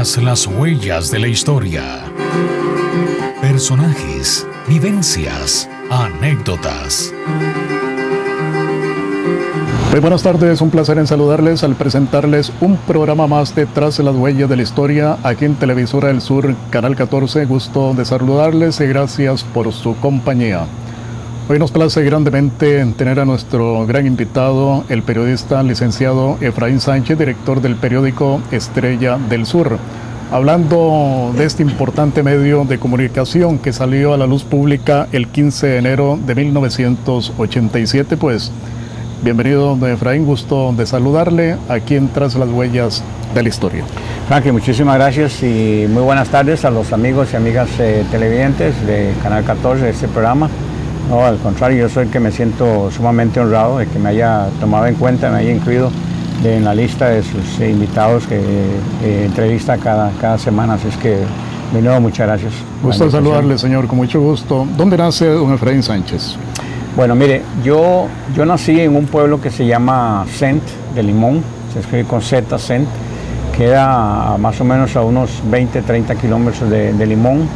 Las huellas de la historia. Personajes, vivencias, anécdotas. Muy buenas tardes, un placer en saludarles al presentarles un programa más de Tras las huellas de la historia aquí en Televisora del Sur, Canal 14. Gusto de saludarles y gracias por su compañía. Hoy nos place grandemente tener a nuestro gran invitado, el periodista licenciado Efraín Sánchez, director del periódico Estrella del Sur, hablando de este importante medio de comunicación que salió a la luz pública el 15 de enero de 1987, pues bienvenido don Efraín, gusto de saludarle aquí en Tras las Huellas de la Historia. Frankie, muchísimas gracias y muy buenas tardes a los amigos y amigas eh, televidentes de Canal 14 de este programa. No, al contrario, yo soy el que me siento sumamente honrado de que me haya tomado en cuenta, me haya incluido en la lista de sus invitados que eh, entrevista cada, cada semana. Así es que, de nuevo, muchas gracias. Gusto saludarle, señor, con mucho gusto. ¿Dónde nace don Efraín Sánchez? Bueno, mire, yo, yo nací en un pueblo que se llama Cent, de Limón, se escribe con Z, Cent, queda más o menos a unos 20, 30 kilómetros de, Limón.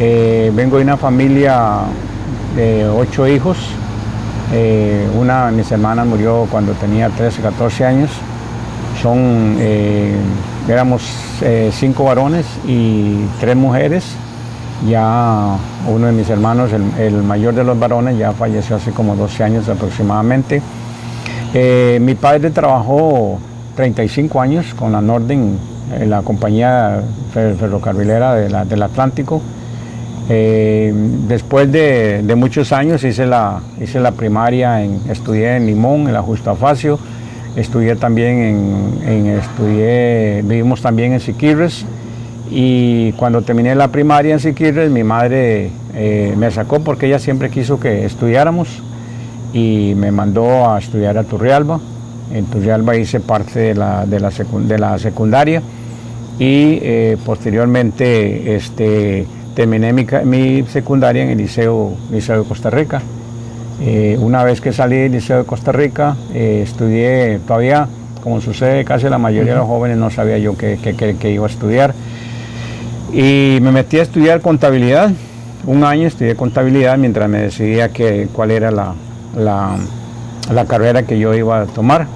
Eh, vengo de una familia de ocho hijos. Eh, una de mis hermanas murió cuando tenía 13, 14 años. Son, eh, éramos eh, cinco varones y tres mujeres. Ya uno de mis hermanos, el, mayor de los varones, ya falleció hace como 12 años aproximadamente. mi padre trabajó 35 años con la Norden, la compañía ferrocarrilera del Atlántico. Eh, después de, muchos años hice la, hice la primaria, en, estudié en Limón, en la Justafacio, estudié también en, estudié, vivimos también en Siquirres y cuando terminé la primaria en Siquirres mi madre eh, me sacó porque ella siempre quiso que estudiáramos y me mandó a estudiar a Turrialba. En Turrialba hice parte de la, de la, de la secundaria y eh, posteriormente este, terminé mi, secundaria en el Liceo, Liceo de Costa Rica. Eh, una vez que salí del Liceo de Costa Rica, eh, estudié todavía, como sucede casi la mayoría de los jóvenes, no sabía yo qué, iba a estudiar. Y me metí a estudiar contabilidad. Un año estudié contabilidad mientras me decidía que, cuál era la, la, carrera que yo iba a tomar.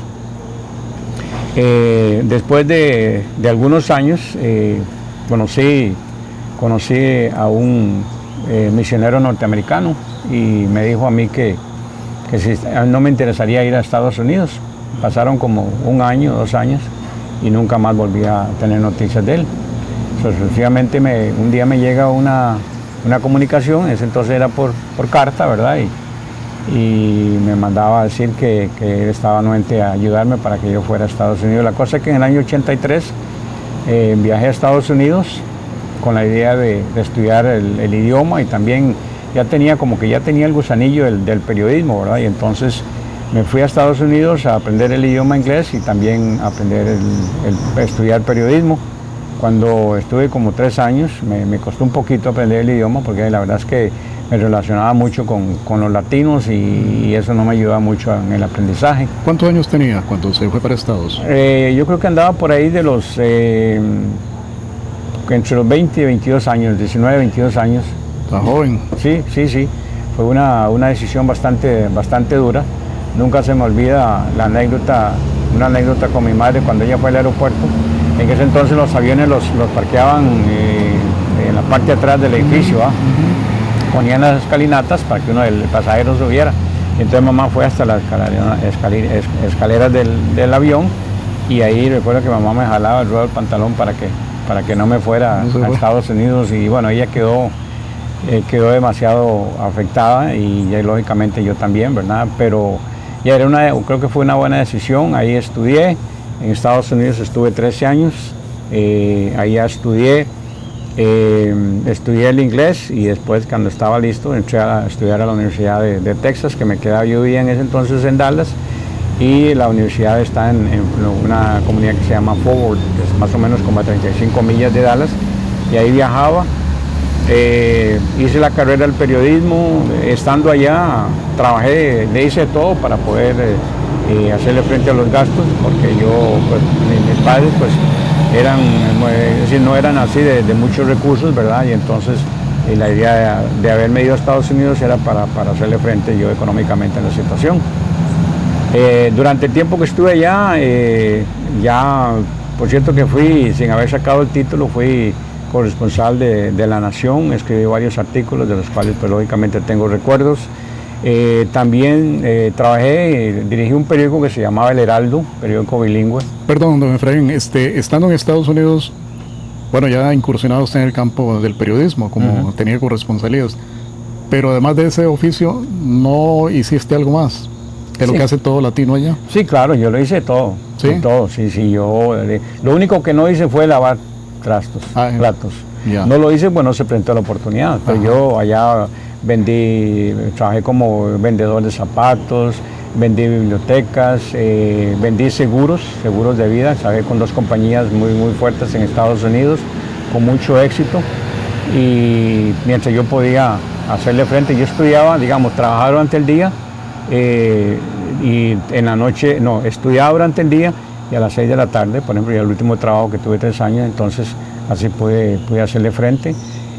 Eh, después de, de, algunos años conocí conocí a un eh, misionero norteamericano y me dijo a mí que, no me interesaría ir a Estados Unidos. Pasaron como un año, dos años y nunca más volví a tener noticias de él. Sucesivamente me, un día me llega una, comunicación, ese entonces era por, carta, ¿verdad? Y, me mandaba a decir que, él estaba nuevamente a ayudarme para que yo fuera a Estados Unidos. La cosa es que en el año 83 eh, viajé a Estados Unidos con la idea de, estudiar el, idioma y también ya tenía como que ya tenía el gusanillo del, periodismo, ¿verdad? Y entonces me fui a Estados Unidos a aprender el idioma inglés y también a aprender el, estudiar periodismo. Cuando estuve como tres años me, costó un poquito aprender el idioma porque la verdad es que me relacionaba mucho con, los latinos y, eso no me ayudaba mucho en el aprendizaje. ¿Cuántos años tenía cuando se fue para Estados? Eh, yo creo que andaba por ahí de los... Eh, entre los 20 y 22 años, 19, 22 años. ¿Está joven? Sí, sí, sí. Fue una, decisión bastante, bastante dura. Nunca se me olvida la anécdota, una anécdota con mi madre cuando ella fue al aeropuerto. En ese entonces los aviones los, parqueaban eh, en la parte de atrás del edificio. Ponían las escalinatas para que uno del pasajero subiera. entonces mamá fue hasta las escaleras, del, avión y ahí recuerdo que mamá me jalaba el ruedo del pantalón para que para que no me fuera a Estados Unidos y bueno, ella quedó, eh, quedó demasiado afectada y lógicamente yo también, ¿verdad? Pero ya era una, creo que fue una buena decisión, ahí estudié, en Estados Unidos estuve 13 años, eh, ahí ya estudié, eh, estudié el inglés y después cuando estaba listo entré a estudiar a la Universidad de, de Texas, que me quedaba yo vivía en ese entonces en Dallas y la universidad está en, una comunidad que se llama Forward, que es más o menos como a 35 millas de Dallas, y ahí viajaba. Eh, hice la carrera del periodismo, estando allá trabajé, le hice todo para poder eh, eh, hacerle frente a los gastos, porque yo, pues, mis padres pues eran, es no eran así de, muchos recursos, ¿verdad? Y entonces la idea de, haberme ido a Estados Unidos era para, hacerle frente yo económicamente a la situación. Durante el tiempo que estuve allá, ya, por cierto que fui, sin haber sacado el título, fui corresponsal de, de La Nación, escribí varios artículos de los cuales pues, lógicamente tengo recuerdos. Eh, también eh, trabajé, dirigí un periódico que se llamaba El Heraldo, periódico bilingüe. Perdón, don Efraín, este, estando en Estados Unidos, bueno, ya incursionado usted en el campo del periodismo, como tenía corresponsalías, pero además de ese oficio, ¿no hiciste algo más? ¿Es lo que hace todo latino allá? Sí, claro, yo lo hice todo. ¿Sí? Todo, sí, sí, yo... Eh, lo único que no hice fue lavar trastos, ah, platos. No lo hice, bueno, se presentó la oportunidad, pero yo allá vendí, trabajé como vendedor de zapatos, vendí bibliotecas, eh, vendí seguros, seguros de vida, trabajé con dos compañías muy, muy fuertes en Estados Unidos, con mucho éxito. Y mientras yo podía hacerle frente, yo estudiaba, digamos, trabajaba durante el día eh, y en la noche, no, estudiaba durante el día y a las 6 de la tarde, por ejemplo, y el último trabajo que tuve tres años, entonces así pude, pude hacerle frente.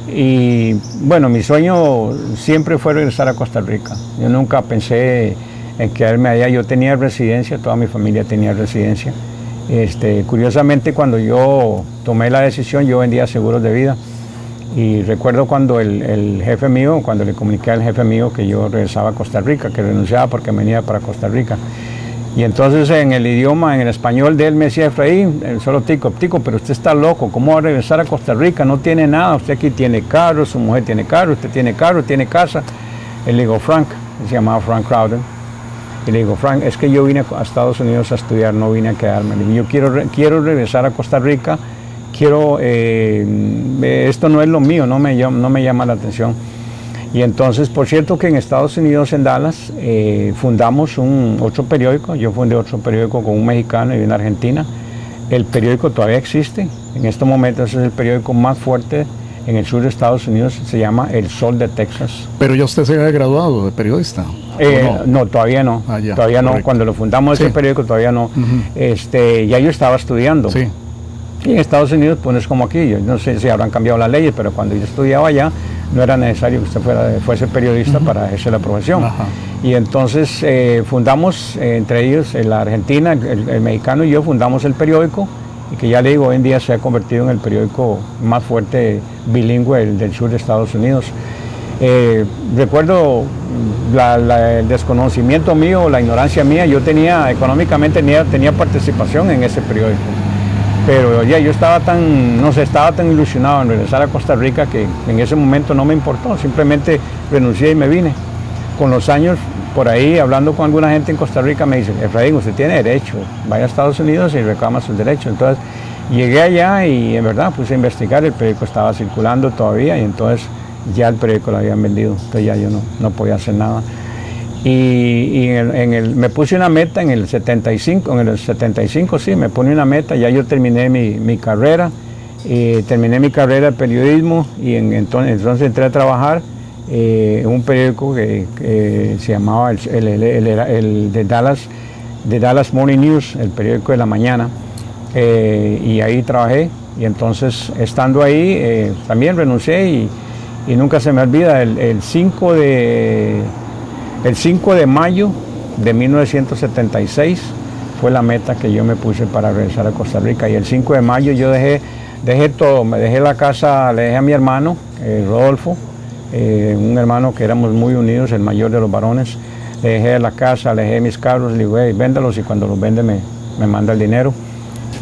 Y bueno, mi sueño siempre fue regresar a Costa Rica. Yo nunca pensé en quedarme allá. Yo tenía residencia, toda mi familia tenía residencia. Este, curiosamente, cuando yo tomé la decisión, yo vendía seguros de vida. Y recuerdo cuando el, el, jefe mío, cuando le comuniqué al jefe mío que yo regresaba a Costa Rica, que renunciaba porque venía para Costa Rica. Y entonces en el idioma, en el español de él me decía, Efraín, solo tico, tico, pero usted está loco, ¿cómo va a regresar a Costa Rica? No tiene nada, usted aquí tiene carro, su mujer tiene carro, usted tiene carro, tiene casa. Él le digo, Frank, se llamaba Frank Crowder. Y le digo, Frank, es que yo vine a Estados Unidos a estudiar, no vine a quedarme. yo quiero, quiero regresar a Costa Rica, quiero, eh, esto no es lo mío, no me, no me llama la atención. Y entonces, por cierto que en Estados Unidos, en Dallas, eh, fundamos un, otro periódico, yo fundé otro periódico con un mexicano y una argentina. El periódico todavía existe, en este momento es el periódico más fuerte en el sur de Estados Unidos, se llama El Sol de Texas. Pero ya usted se había graduado de periodista. Eh, no? todavía no, ah, todavía no, cuando lo fundamos ese periódico todavía no. este, ya yo estaba estudiando. Sí. Y en Estados Unidos, pues es como aquí, yo no sé si habrán cambiado las leyes, pero cuando yo estudiaba allá, no era necesario que usted fuera, fuese periodista para ejercer la profesión. Y entonces eh, fundamos, eh, entre ellos, la Argentina, el, mexicano y yo, fundamos el periódico, y que ya le digo, hoy en día se ha convertido en el periódico más fuerte bilingüe del, sur de Estados Unidos. Eh, recuerdo el desconocimiento mío, la ignorancia mía, yo tenía, económicamente tenía, tenía participación en ese periódico pero ya yo estaba tan, no sé, estaba tan ilusionado en regresar a Costa Rica que en ese momento no me importó, simplemente renuncié y me vine. Con los años, por ahí, hablando con alguna gente en Costa Rica, me dicen, Efraín, usted tiene derecho, vaya a Estados Unidos y reclama sus derechos. Entonces, llegué allá y en verdad puse a investigar, el periódico estaba circulando todavía y entonces ya el periódico lo habían vendido, entonces ya yo no, no podía hacer nada. Y, en el, me puse una meta en el 75, en el 75 sí, me pone una meta, ya yo terminé mi, carrera, eh, terminé mi carrera de periodismo y entonces, entonces, entré a trabajar eh, en un periódico que, se llamaba el, el, de, Dallas, de Dallas Morning News, el periódico de la mañana, eh, y ahí trabajé. Y entonces estando ahí también renuncié y, y, nunca se me olvida el 5 de el 5 de mayo de 1976 fue la meta que yo me puse para regresar a Costa Rica. Y el 5 de mayo yo dejé, dejé todo, me dejé la casa, le dejé a mi hermano, eh, Rodolfo, eh, un hermano que éramos muy unidos, el mayor de los varones, le dejé la casa, le dejé mis carros, le digo, hey, véndalos y cuando los vende me, manda el dinero.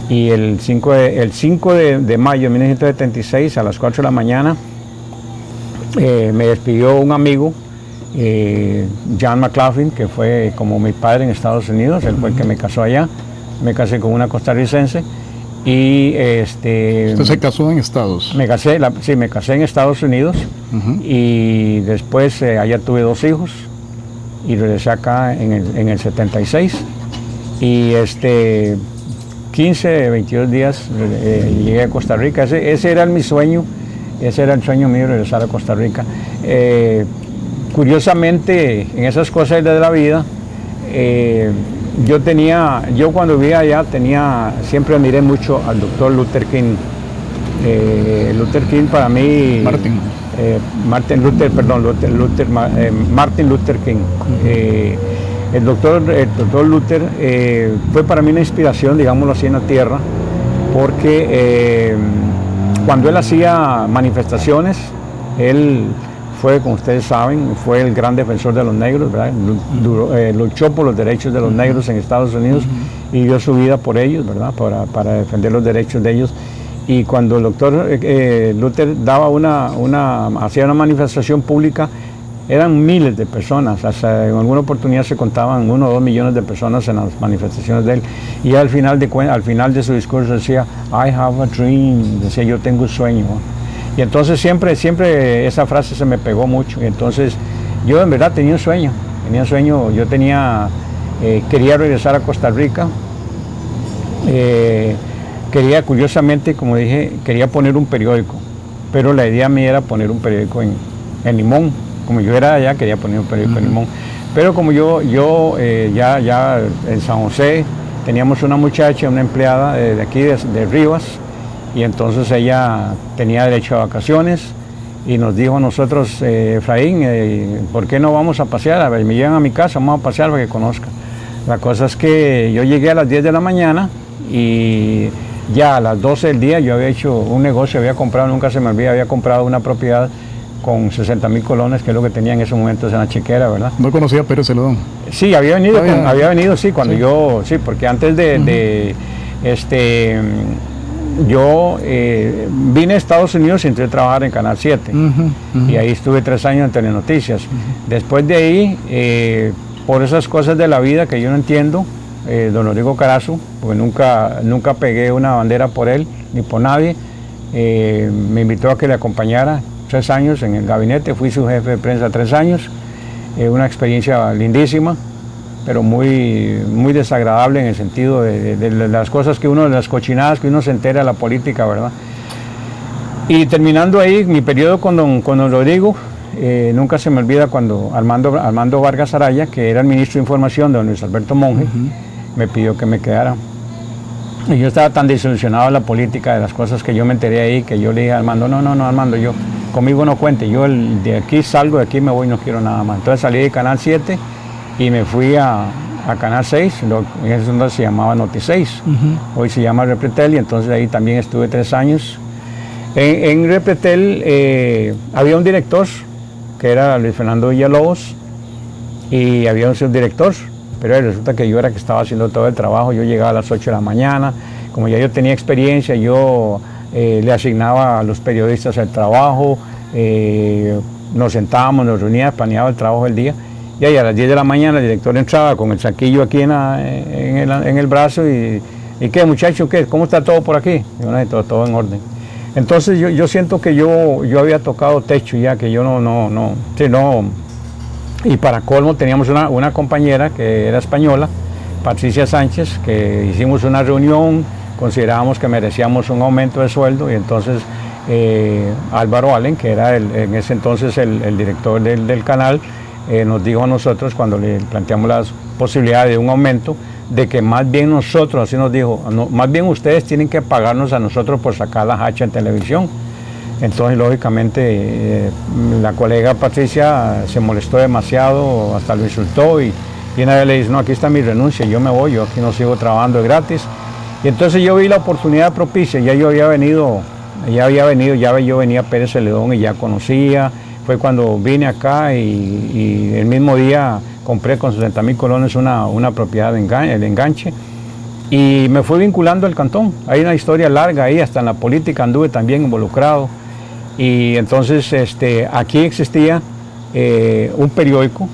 Y el 5 de, el 5 de, mayo de 1976 a las 4 de la mañana eh, me despidió un amigo eh, John McLaughlin, que fue como mi padre en Estados Unidos, él fue el que me casó allá, me casé con una costarricense y este... ¿Usted se casó en Estados? Me casé, sí, me casé en Estados Unidos y después eh, allá tuve dos hijos y regresé acá en el, 76 y este 15, 22 días eh, llegué a Costa Rica, ese, ese, era mi sueño, ese era el sueño mío regresar a Costa Rica. Curiosamente, en esas cosas de la vida, eh, yo tenía, yo cuando vivía allá tenía, siempre admiré mucho al doctor Luther King. Eh, Luther King para mí... Martin. Eh, Martin Luther, perdón, Luther, Luther, Martin Luther King. El doctor, el doctor Luther fue para mí una inspiración, digámoslo así, en la tierra, porque cuando él hacía manifestaciones, él fue, como ustedes saben, fue el gran defensor de los negros, ¿verdad? luchó por los derechos de los negros en Estados Unidos y dio su vida por ellos, ¿verdad? Para, para defender los derechos de ellos y cuando el doctor eh, eh, Luther daba una, una, hacía una manifestación pública, eran miles de personas, hasta en alguna oportunidad se contaban uno o dos millones de personas en las manifestaciones de él. Y al final de, al final de su discurso decía, I have a dream, decía yo tengo un sueño. Y entonces siempre, siempre esa frase se me pegó mucho. Y entonces yo en verdad tenía un sueño, tenía un sueño, yo tenía, eh, quería regresar a Costa Rica quería, curiosamente, como dije, quería poner un periódico, pero la idea mía era poner un periódico en, Limón. Como yo era allá, quería poner un periódico en Limón. Pero como yo, yo eh, ya, ya en San José teníamos una muchacha, una empleada de, aquí, de, Rivas, y entonces ella tenía derecho a vacaciones y nos dijo a nosotros, eh, Efraín, eh, ¿por qué no vamos a pasear? A ver, me llegan a mi casa, vamos a pasear para que conozca. La cosa es que yo llegué a las 10 de la mañana y ya a las 12 del día yo había hecho un negocio, había comprado, nunca se me olvida, había comprado una propiedad con 60 mil colones, que es lo que tenía en ese momento en la chequera, ¿verdad? ¿No conocía a Pérez Celedón? Sí, había venido, había venido, sí, cuando yo, sí, porque antes de, este, yo eh, vine a Estados Unidos y entré a trabajar en Canal 7, y ahí estuve tres años en Telenoticias. Después de ahí, eh, por esas cosas de la vida que yo no entiendo, eh, don Rodrigo Carazo, porque nunca, nunca pegué una bandera por él ni por nadie. Me invitó a que le acompañara tres años en el gabinete, fui su jefe de prensa tres años, una experiencia lindísima, pero muy, muy desagradable en el sentido de, las cosas que uno, de las cochinadas que uno se entera de la política, ¿verdad? Y terminando ahí mi periodo con don, con don Rodrigo, nunca se me olvida cuando Armando, Armando Vargas Araya, que era el ministro de Información de don Luis Alberto Monge, me pidió que me quedara. Y yo estaba tan desilusionado de la política, de las cosas que yo me enteré ahí, que yo le dije a Armando, no, no, no, Armando, yo conmigo no cuente, yo de aquí salgo, de aquí me voy, no quiero nada más. Entonces salí de Canal 7 y me fui a, Canal 6, lo, en ese entonces se llamaba Noti 6, hoy se llama Repretel y entonces ahí también estuve tres años. En, Repretel eh, había un director que era Luis Fernando Villalobos y había un subdirector. Pero resulta que yo era que estaba haciendo todo el trabajo, yo llegaba a las 8 de la mañana, como ya yo tenía experiencia, yo eh, le asignaba a los periodistas el trabajo, eh, nos sentábamos, nos reuníamos, planeaba el trabajo del día, y ahí a las 10 de la mañana el director entraba con el saquillo aquí en, el, brazo y, ¿y qué muchacho, qué? ¿Cómo está todo por aquí? Bueno, todo, todo en orden. Entonces yo, siento que yo, yo había tocado techo ya, que yo no, no, no, sí, no, y para colmo teníamos una, compañera que era española, Patricia Sánchez, que hicimos una reunión, considerábamos que merecíamos un aumento de sueldo y entonces eh, Álvaro Allen, que era en ese entonces el, director del, canal, eh, nos dijo a nosotros cuando le planteamos las posibilidades de un aumento, de que más bien nosotros, así nos dijo, más bien ustedes tienen que pagarnos a nosotros por sacar la hacha en televisión entonces, lógicamente, eh, la colega Patricia se molestó demasiado, hasta lo insultó y, y una vez le dice, no, aquí está mi renuncia, yo me voy, yo aquí no sigo trabajando gratis. Y entonces yo vi la oportunidad propicia, ya yo había venido, ya había venido, ya yo venía a Pérez Celedón y ya conocía, fue cuando vine acá y, el mismo día compré con 60 mil colones una, una propiedad de enganche, el enganche y me fui vinculando al cantón. Hay una historia larga ahí, hasta en la política anduve también involucrado. Y entonces este, aquí existía eh, un periódico,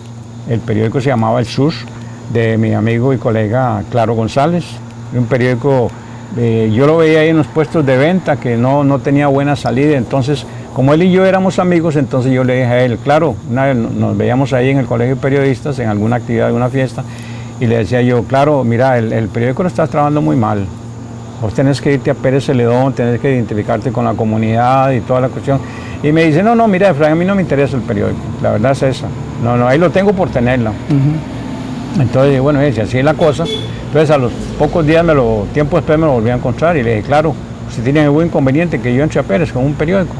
el periódico se llamaba El Sur, de mi amigo y colega Claro González, un periódico, eh, yo lo veía ahí en los puestos de venta que no, no tenía buena salida, entonces como él y yo éramos amigos, entonces yo le dije a él, claro, una vez nos veíamos ahí en el colegio de periodistas, en alguna actividad, alguna fiesta, y le decía yo, claro, mira, el, el periódico lo estás trabajando muy mal, Vos tenés que irte a Pérez Celedón, tenés que identificarte con la comunidad y toda la cuestión. Y me dice, no, no, mira, Efraín, a mí no me interesa el periódico, la verdad es esa. No, no, ahí lo tengo por tenerla. Entonces, bueno, si así es la cosa. Entonces, a los pocos días, me lo, tiempo después me lo volví a encontrar y le dije, claro, si tiene algún inconveniente que yo entre a Pérez con un periódico.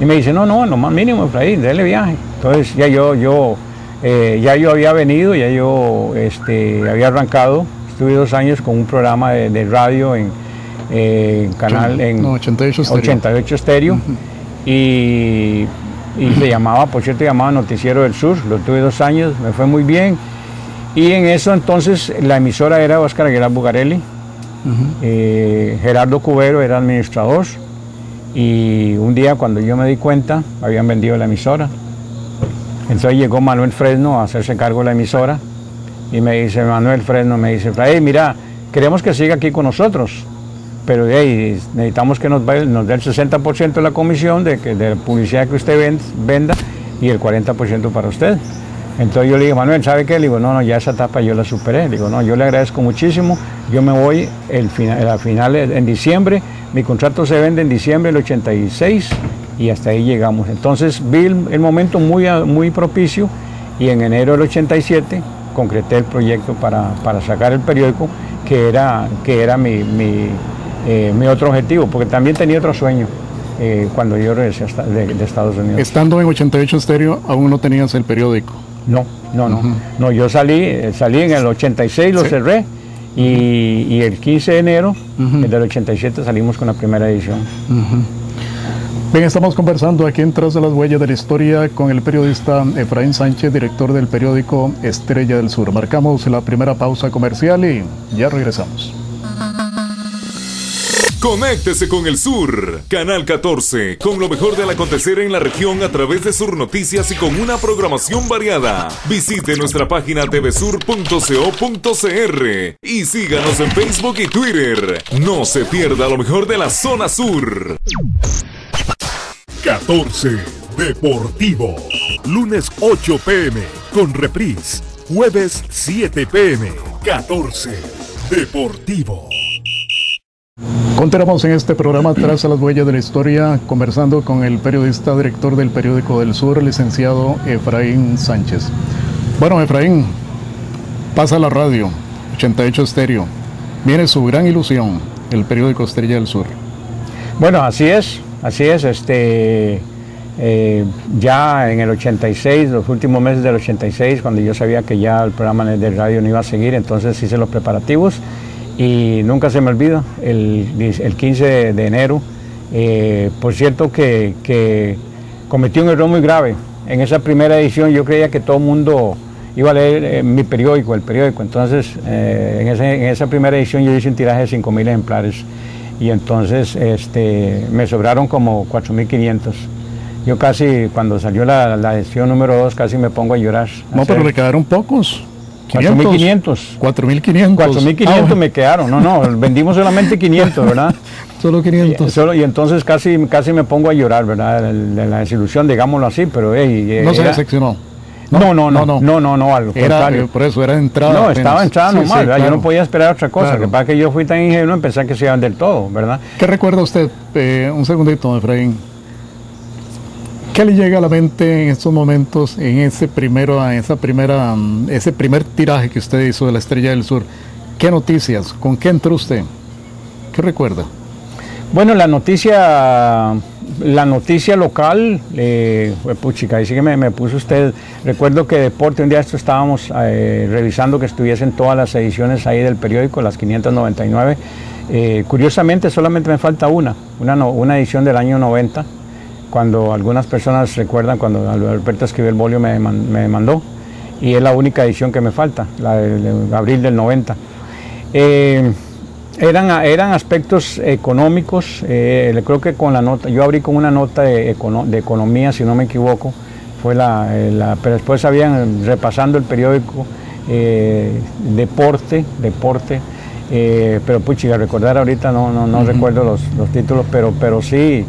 Y me dice, no, no, lo más mínimo, Efraín, déle viaje. Entonces, ya yo, yo, eh, ya yo había venido, ya yo este, había arrancado. Estuve dos años con un programa de, radio en, canal en 88 Estéreo. 88 estéreo y, y se llamaba, por cierto, llamaba Noticiero del Sur. Lo tuve dos años, me fue muy bien y en eso entonces la emisora era Oscar Aguilar Bugarelli, eh, Gerardo Cubero era administrador y un día cuando yo me di cuenta habían vendido la emisora. Entonces llegó Manuel Fresno a hacerse cargo de la emisora y me dice, Manuel Fresno me dice, hey, mira, queremos que siga aquí con nosotros, pero necesitamos que nos, nos dé el 60% de la comisión de, que, de publicidad que usted venda y el 40% para usted. Entonces yo le digo, Manuel, ¿sabe qué? Le digo, no, no, ya esa etapa yo la superé. Le digo, no, yo le agradezco muchísimo. Yo me voy el final, en diciembre. Mi contrato se vende en diciembre del 86 y hasta ahí llegamos. Entonces vi el, momento muy, muy propicio y en enero del 87 concreté el proyecto para, sacar el periódico, que era, que era mi, mi, eh, otro objetivo, porque también tenía otro sueño. Eh, cuando yo regresé de, de, Estados Unidos. Estando en 88 Estéreo, aún no tenías el periódico. No, no, no. No, yo salí, eh, salí en el 86, lo cerré. Y, el 15 de enero del 87 salimos con la primera edición. Bien, estamos conversando aquí en Tras de las Huellas de la Historia con el periodista Efraín Sánchez, director del periódico Estrella del Sur. Marcamos la primera pausa comercial y ya regresamos. Conéctese con el sur, Canal 14, con lo mejor del acontecer en la región a través de Sur Noticias y con una programación variada. Visite nuestra página tvsur.co.cr y síganos en Facebook y Twitter. No se pierda lo mejor de la zona sur. 14 Deportivo. Lunes 8 pm con reprise. Jueves 7 pm. 14 Deportivo. Continuamos en este programa Tras a las huellas de la historia, conversando con el periodista director del periódico del Sur, licenciado Efraín Sánchez. Bueno, Efraín, pasa la radio, 88 Estéreo. Viene su gran ilusión, el periódico Estrella del Sur. Bueno, así es, así es. Este, eh, ya en el 86, los últimos meses del 86, cuando yo sabía que ya el programa de radio no iba a seguir, entonces hice los preparativos y nunca se me olvida, el, el 15 de, enero, eh, por cierto que, que, cometí un error muy grave. En esa primera edición yo creía que todo el mundo iba a leer eh, mi periódico, el periódico, entonces eh, en, en, esa primera edición yo hice un tiraje de 5.000 ejemplares y entonces este, me sobraron como 4.500. Yo casi, cuando salió la, la edición número 2, casi me pongo a llorar. No, pero le quedaron pocos. 4.500. 4.500. 4.500 ah, me quedaron. No, no, vendimos solamente 500, ¿verdad? Solo 500. Y, solo, y entonces casi, casi me pongo a llorar, ¿verdad? De la desilusión, digámoslo así, pero... Hey, no se decepcionó. No, no, no, no, no, no, no, al era, eh, por eso era entrada. No, estaba entrada normal, yo no podía esperar otra cosa, que para que yo fui tan ingenuo empecé que se iban del todo, ¿verdad? ¿Qué recuerda usted? Eh, un segundito, Efraín. ¿Qué le llega a la mente en estos momentos, en ese primero, esa primera, mm, ese primer tiraje que usted hizo de la Estrella del Sur? ¿Qué noticias? ¿Con qué entró usted? ¿Qué recuerda? Bueno, la noticia, la noticia local, eh, puchica, ahí sí que me, puso usted. Recuerdo que Deporte, un día esto estábamos eh, revisando que estuviesen todas las ediciones ahí del periódico, las 599. Eh, curiosamente, solamente me falta una, una, una edición del año 90 cuando algunas personas recuerdan cuando Alberto escribió el bolio me, me, mandó y es la única edición que me falta, la de, abril del 90. Eh, eran, eran aspectos económicos, eh, creo que con la nota, yo abrí con una nota de, economía, si no me equivoco, fue la, eh, pero después habían, repasando el periódico, deporte, deporte, pero puchiga, recordar ahorita no, no, no recuerdo los, los, títulos, pero, pero sí,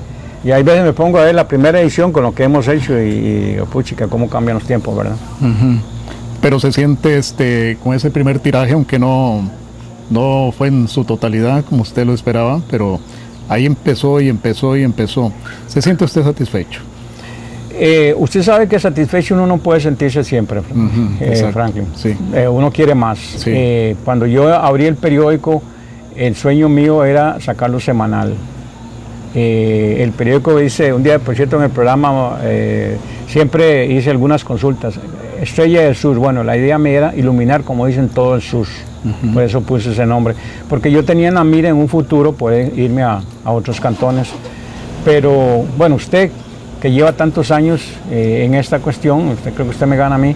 y hay veces me pongo a ver la primera edición con lo que hemos hecho y, oh, puchica, cómo cambian los tiempos, ¿verdad? Pero se siente este con ese primer tiraje, aunque no, no fue en su totalidad como usted lo esperaba, pero ahí empezó y empezó y empezó. ¿Se siente usted satisfecho? Eh, usted sabe que satisfecho uno no puede sentirse siempre, eh, Franklin. Sí. Eh, uno quiere más. cuando yo abrí el periódico, el sueño mío era sacarlo semanal. El periódico dice, un día, por cierto, en el programa siempre hice algunas consultas. Estrella del Sur, bueno, la idea me era iluminar, como dicen, todo el sur. Por eso puse ese nombre. Porque yo tenía en la mira en un futuro poder irme a, a otros cantones. Pero bueno, usted que lleva tantos años eh, en esta cuestión, usted creo que usted me gana a mí,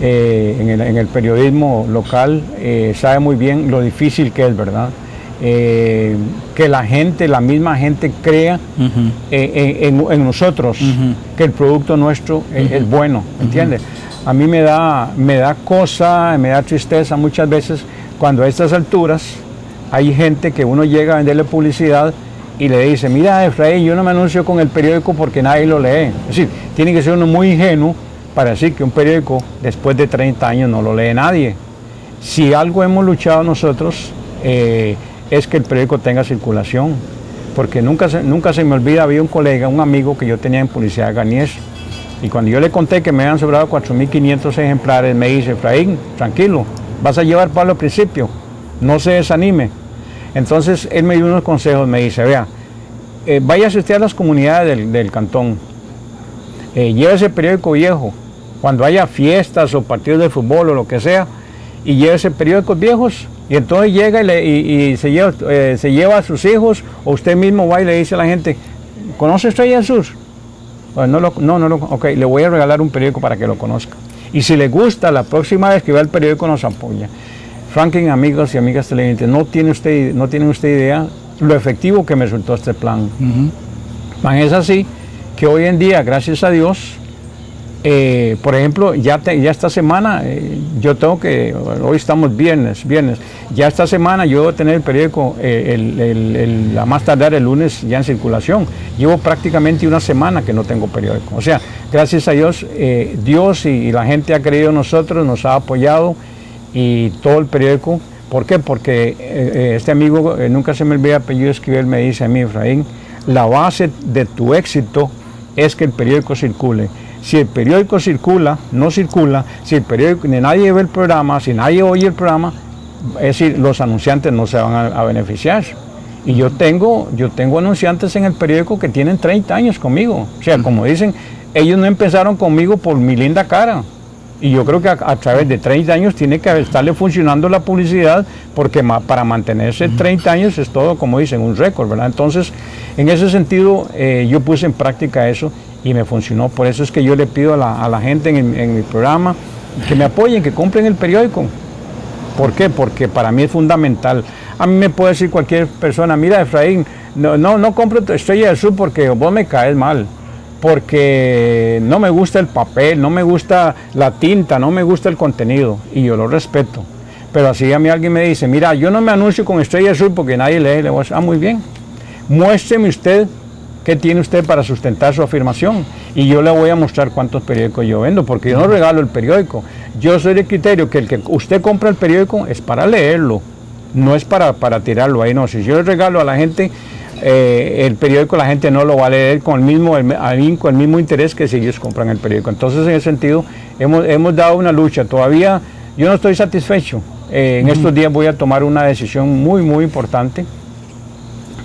eh, en, el, periodismo local, eh, sabe muy bien lo difícil que es, ¿verdad? Que la gente, la misma gente crea en, nosotros que el producto nuestro es, bueno, ¿entiende? A mí me da, me da cosa, me da tristeza muchas veces cuando a estas alturas hay gente que uno llega a venderle publicidad y le dice, mira Efraín, yo no me anuncio con el periódico porque nadie lo lee. Es decir, tiene que ser uno muy ingenuo para decir que un periódico después de 30 años no lo lee nadie. Si algo hemos luchado nosotros eh, es que el periódico tenga circulación, porque nunca se, nunca se me olvida, había un colega, un amigo que yo tenía en Publicidad Garnier, y cuando yo le conté que me habían sobrado 4.500 ejemplares, me dice, Efraín, tranquilo, vas a llevar Pablo al principio, no se desanime, entonces él me dio unos consejos, me dice, vea, eh, váyase usted a las comunidades del, cantón, eh, llévese periódico viejo, cuando haya fiestas o partidos de fútbol o lo que sea, y llévese periódicos viejos, y entonces llega y, se, lleva, eh, se lleva a sus hijos, o usted mismo va y le dice a la gente, ¿conoce usted a Jesús? Pues no, no, no, ok, le voy a regalar un periódico para que lo conozca. Y si le gusta, la próxima vez que vea el periódico nos apoya. Franklin, amigos y amigas televidentes, no tiene usted, no tiene usted idea lo efectivo que me resultó este plan. Es así que hoy en día, gracias a Dios, eh, por ejemplo, ya, esta semana, eh, yo tengo que, hoy estamos viernes, viernes, ya esta semana yo a tener el periódico, eh, a más tardar el lunes ya en circulación. Llevo prácticamente una semana que no tengo periódico. O sea, gracias a Dios, Dios y, la gente ha creído en nosotros, nos ha apoyado y todo el periódico. ¿Por qué? Porque eh, eh, este amigo, eh, nunca se me olvida apellido escribir, me dice a mí, Efraín, la base de tu éxito es que el periódico circule. Si el periódico circula, no circula, si el periódico, ni nadie ve el programa, si nadie oye el programa, es decir, los anunciantes no se van a, beneficiar. Y yo tengo, yo tengo anunciantes en el periódico que tienen 30 años conmigo. O sea, como dicen, ellos no empezaron conmigo por mi linda cara, y yo creo que a, través de 30 años tiene que estarle funcionando la publicidad, porque para mantenerse 30 años es todo, como dicen, un récord, ¿verdad? Entonces, en ese sentido, eh, yo puse en práctica eso y me funcionó. Por eso es que yo le pido a la, gente en, mi programa que me apoyen, que compren el periódico. ¿Por qué? Porque para mí es fundamental. A mí me puede decir cualquier persona, mira Efraín, no, no, no compro Estrella del Sur porque vos me caes mal porque no me gusta el papel, no me gusta la tinta, no me gusta el contenido y yo lo respeto. Pero así a mí alguien me dice, mira, yo no me anuncio con Estrella Azul porque nadie lee, le voy a decir, ah, muy bien, muéstreme usted qué tiene usted para sustentar su afirmación y yo le voy a mostrar cuántos periódicos yo vendo, porque yo no regalo el periódico, yo soy de criterio que el que usted compra el periódico es para leerlo, no es para, para tirarlo ahí, no, si yo le regalo a la gente eh, el periódico la gente no lo va a leer con el mismo, el, con el mismo interés que si ellos compran el periódico. Entonces, en ese sentido, hemos, hemos dado una lucha. Todavía yo no estoy satisfecho. Eh, en estos días voy a tomar una decisión muy, muy importante.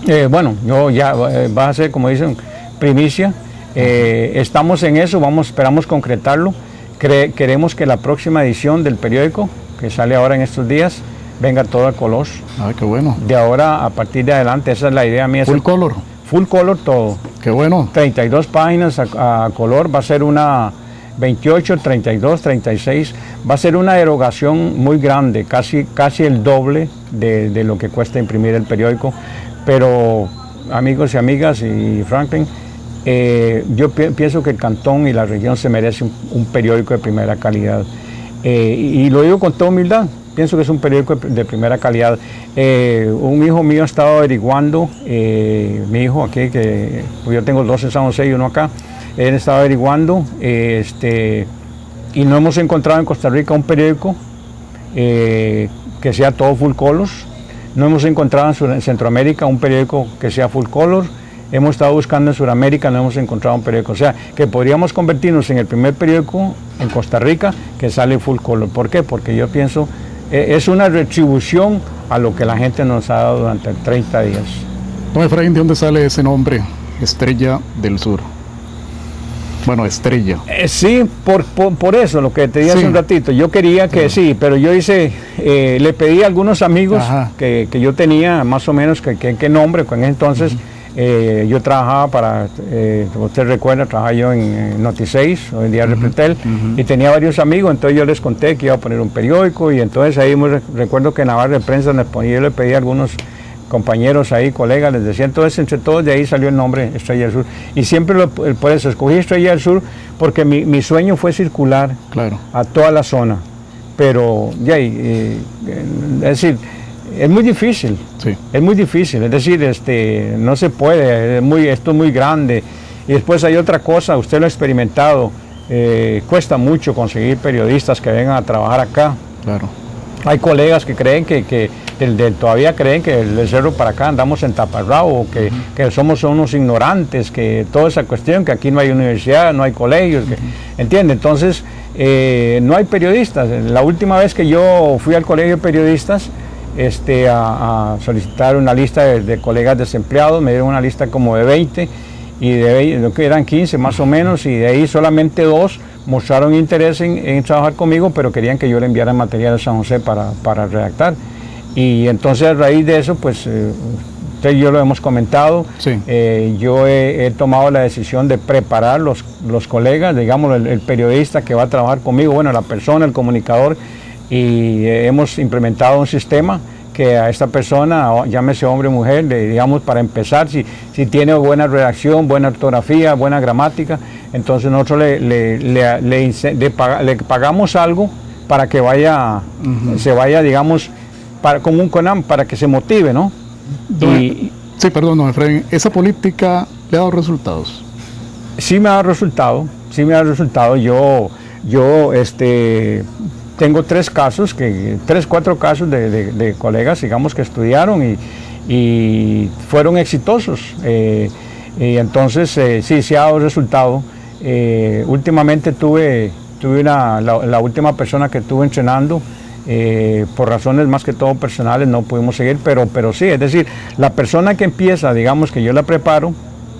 Eh, bueno, yo ya va a ser, como dicen, primicia. estamos en eso, vamos, esperamos concretarlo. queremos que la próxima edición del periódico, que sale ahora en estos días, venga todo a color. Ah, qué bueno. De ahora a partir de adelante, esa es la idea mía. Full color. Full color todo. Qué bueno. 32 páginas a, color, va a ser una 28, 32, 36. Va a ser una erogación muy grande, casi, casi el doble de, lo que cuesta imprimir el periódico. Pero amigos y amigas y Franklin, eh, yo pienso que el cantón y la región se merecen un, periódico de primera calidad. Eh, y lo digo con toda humildad, pienso que es un periódico de primera calidad. Eh, un hijo mío ha estado averiguando, mi hijo aquí, que yo tengo dos en San José y uno acá, él estado averiguando este, y no hemos encontrado en Costa Rica un periódico que sea todo full colors. No hemos encontrado en Centroamérica un periódico que sea full color. hemos estado buscando en Sudamérica, no hemos encontrado un periódico. O sea, que podríamos convertirnos en el primer periódico en Costa Rica que sale full color. ¿Por qué? Porque yo pienso, eh, es una retribución a lo que la gente nos ha dado durante 30 días. Don Efraín, ¿de dónde sale ese nombre, Estrella del Sur? Bueno, estrella. Eh, sí, por, por, eso, lo que te dije hace un ratito. Yo quería que sí, pero yo hice, eh, le pedí a algunos amigos que, que, yo tenía, más o menos, que, que, nombre, con entonces eh, yo trabajaba para, usted recuerda, trabajaba yo en, Noti 6, o en Día Repretel, y tenía varios amigos, entonces yo les conté que iba a poner un periódico, y entonces ahí recuerdo que en la barra de prensa yo le pedí a algunos compañeros ahí, colegas, les decía, entonces entre todos de ahí salió el nombre Estrella del Sur. Y siempre lo, por eso escogí Estrella del Sur porque mi, sueño fue circular claro. a toda la zona. Pero, ya, eh, es decir, es muy difícil, sí. es muy difícil, es decir, este, no se puede, es muy, esto es muy grande. Y después hay otra cosa, usted lo ha experimentado, eh, cuesta mucho conseguir periodistas que vengan a trabajar acá. Claro. Hay colegas que creen que, que todavía creen que el cerro para acá andamos en taparrabo, que, que, somos unos ignorantes, que toda esa cuestión, que aquí no hay universidad, no hay colegios, ¿entiende? Entonces, eh, no hay periodistas. La última vez que yo fui al colegio de periodistas, este, a, solicitar una lista de, colegas desempleados, me dieron una lista como de 20 y de lo que eran 15 más o menos y de ahí solamente dos mostraron interés en, trabajar conmigo pero querían que yo le enviara material a San José para, para redactar. Y entonces a raíz de eso, pues eh, usted y yo lo hemos comentado, eh, yo he, tomado la decisión de preparar los, los colegas, digamos, el, periodista que va a trabajar conmigo, bueno, la persona, el comunicador, y hemos implementado un sistema que a esta persona, llámese hombre o mujer, digamos, para empezar, si, si tiene buena redacción, buena ortografía, buena gramática, entonces nosotros le, le, le, pagamos algo para que vaya, se vaya, digamos, para, como un CONAM para que se motive, ¿no? sí, perdón, don Efraín, ¿esa política le ha dado resultados? Sí me ha dado resultado, sí me ha dado resultado. Yo, yo este, tengo tres casos, que, tres, cuatro casos de, colegas, digamos, que estudiaron y, y fueron exitosos. Eh, y entonces, eh, sí, sí ha dado resultado. Eh, últimamente tuve, tuve una, la, la, última persona que estuve entrenando, eh, por razones más que todo personales no pudimos seguir, pero, pero sí, es decir, la persona que empieza, digamos que yo la preparo,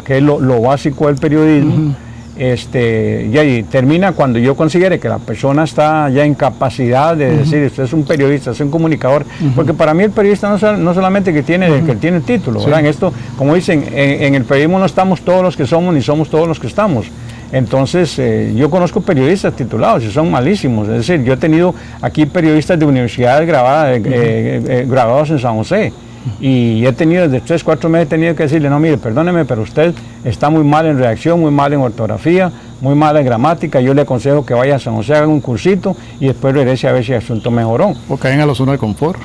que es lo, básico del periodismo, este, y ahí termina cuando yo considere que la persona está ya en capacidad de decir, usted es un periodista, es un comunicador, porque para mí el periodista no, no solamente que tiene, que tiene título, En esto, como dicen, en el periodismo no estamos todos los que somos ni somos todos los que estamos. Entonces, eh, yo conozco periodistas titulados y son malísimos. Es decir, yo he tenido aquí periodistas de universidades grabadas, eh, eh, grabados en San José. Y he tenido, desde tres, cuatro meses, he tenido que decirle, no, mire, perdóneme, pero usted está muy mal en reacción, muy mal en ortografía, muy mal en gramática. Yo le aconsejo que vaya a San José, haga un cursito y después regrese a ver si el asunto mejoró. O que vayan a la zona de confort.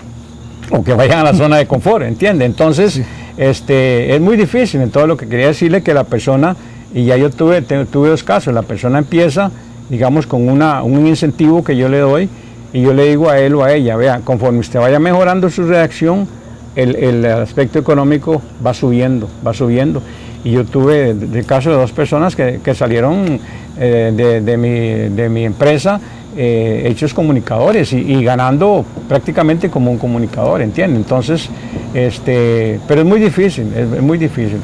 O que vayan a la zona de confort, ¿entiende? Entonces, este, es muy difícil. En todo lo que quería decirle que la persona y ya yo tuve, tuve dos casos. La persona empieza, digamos, con una, un incentivo que yo le doy y yo le digo a él o a ella, vea, conforme usted vaya mejorando su redacción, el, el aspecto económico va subiendo, va subiendo. Y yo tuve el caso de dos personas que, que salieron eh, de, de, mi, de, mi, empresa eh, hechos comunicadores y, ganando prácticamente como un comunicador, ¿entiende? Entonces, este, pero es muy difícil, es, es muy difícil.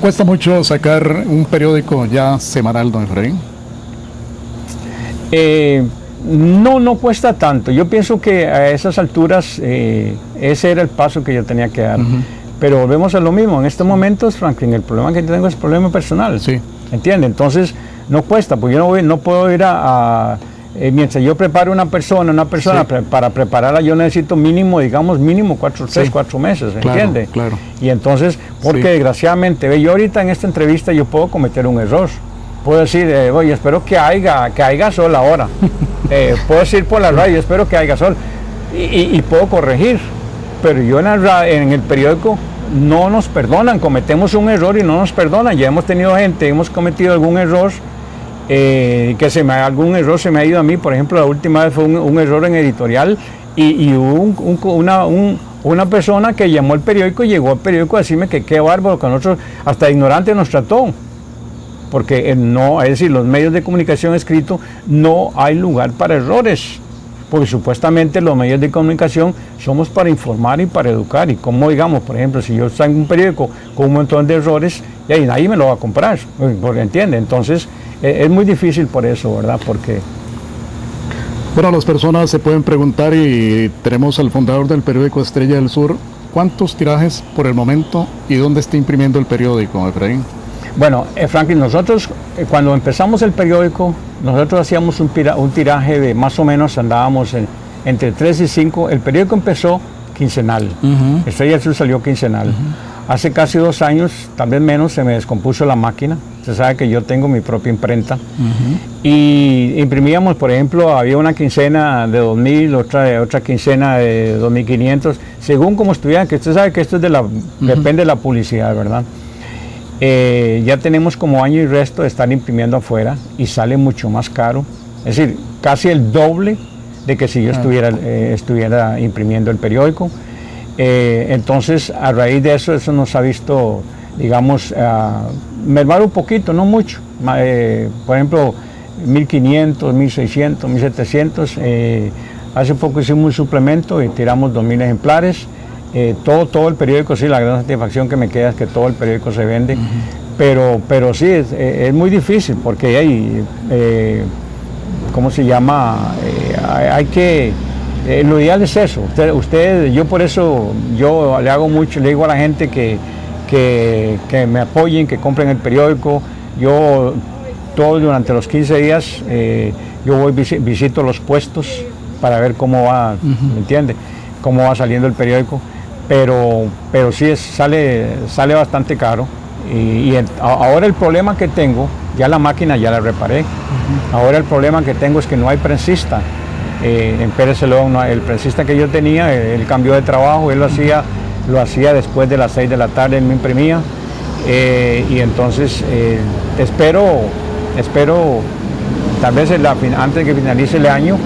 ¿Cuesta mucho sacar un periódico ya semanal, don Efraín? Eh, no, no cuesta tanto. Yo pienso que a esas alturas eh, ese era el paso que yo tenía que dar. Pero volvemos a lo mismo. En estos momentos, Franklin, el problema que tengo es el problema personal. Sí. ¿Entiende? Entonces, no cuesta, porque yo no, voy, no puedo ir a eh, mientras yo preparo una persona, una persona para prepararla, yo necesito mínimo, digamos, mínimo cuatro, tres, cuatro meses, ¿entiende? Claro, Y entonces, porque desgraciadamente, ve, yo ahorita en esta entrevista yo puedo cometer un error. Puedo decir, eh, oye, espero que haya, que haya sol ahora. Eh, puedo decir por la radio, espero que haya sol. Y, puedo corregir. Pero yo en, en el periódico no nos perdonan, cometemos un error y no nos perdonan. Ya hemos tenido gente, hemos cometido algún error eh, que se me, algún error se me ha ido a mí, por ejemplo, la última vez fue un, error en editorial y, hubo un, una persona que llamó al periódico y llegó al periódico a decirme que qué bárbaro, que nosotros hasta ignorante nos trató. Porque no, es decir, los medios de comunicación escrito no hay lugar para errores porque supuestamente los medios de comunicación somos para informar y para educar. Y como digamos, por ejemplo, si yo en un periódico con un montón de errores, y ahí nadie me lo va a comprar, porque entiende. Entonces es muy difícil por eso, ¿verdad? Porque... Bueno, las personas se pueden preguntar y tenemos al fundador del periódico Estrella del Sur, ¿cuántos tirajes por el momento y dónde está imprimiendo el periódico, Efraín? Bueno, eh, Franklin, nosotros eh, cuando empezamos el periódico, nosotros hacíamos un, tiraje de más o menos, andábamos entre 3 y 5. El periódico empezó quincenal. Estrella Sur salió quincenal. Hace casi dos años, tal vez menos, se me descompuso la máquina. Se sabe que yo tengo mi propia imprenta. Y imprimíamos, por ejemplo, había una quincena de 2.000, otra, otra quincena de 2.500, según como estuviera, que usted sabe que esto es de la, depende de la publicidad, ¿verdad? Eh, ya tenemos como año y resto de estar imprimiendo afuera y sale mucho más caro. Es decir, casi el doble de que si yo estuviera, eh, estuviera imprimiendo el periódico. Eh, entonces, a raíz de eso, eso nos ha visto, digamos, mermar un poquito, no mucho. por ejemplo, 1500, 1600, 1700. hace poco hicimos un suplemento y tiramos 2000 ejemplares. Eh, todo, todo el periódico, sí, la gran satisfacción que me queda es que todo el periódico se vende, pero, pero sí, es, eh, muy difícil porque hay, eh, ¿cómo se llama? hay, que, lo ideal es eso, usted, usted, yo por eso, yo le hago mucho, le digo a la gente que, que, me apoyen, que compren el periódico, yo todo durante los 15 días, yo voy, visito los puestos para ver cómo va, ¿me entiende? Cómo va saliendo el periódico pero, pero sí es, sale, sale bastante caro. Y, ahora el problema que tengo, ya la máquina ya la reparé, ahora el problema que tengo es que no hay prensista. Eh, en Pérez León, el prensista que yo tenía, él cambió de trabajo, él lo hacía, lo hacía después de las 6 de la tarde, él me imprimía. Eh, y entonces eh, espero, espero, tal vez antes de que finalice el año,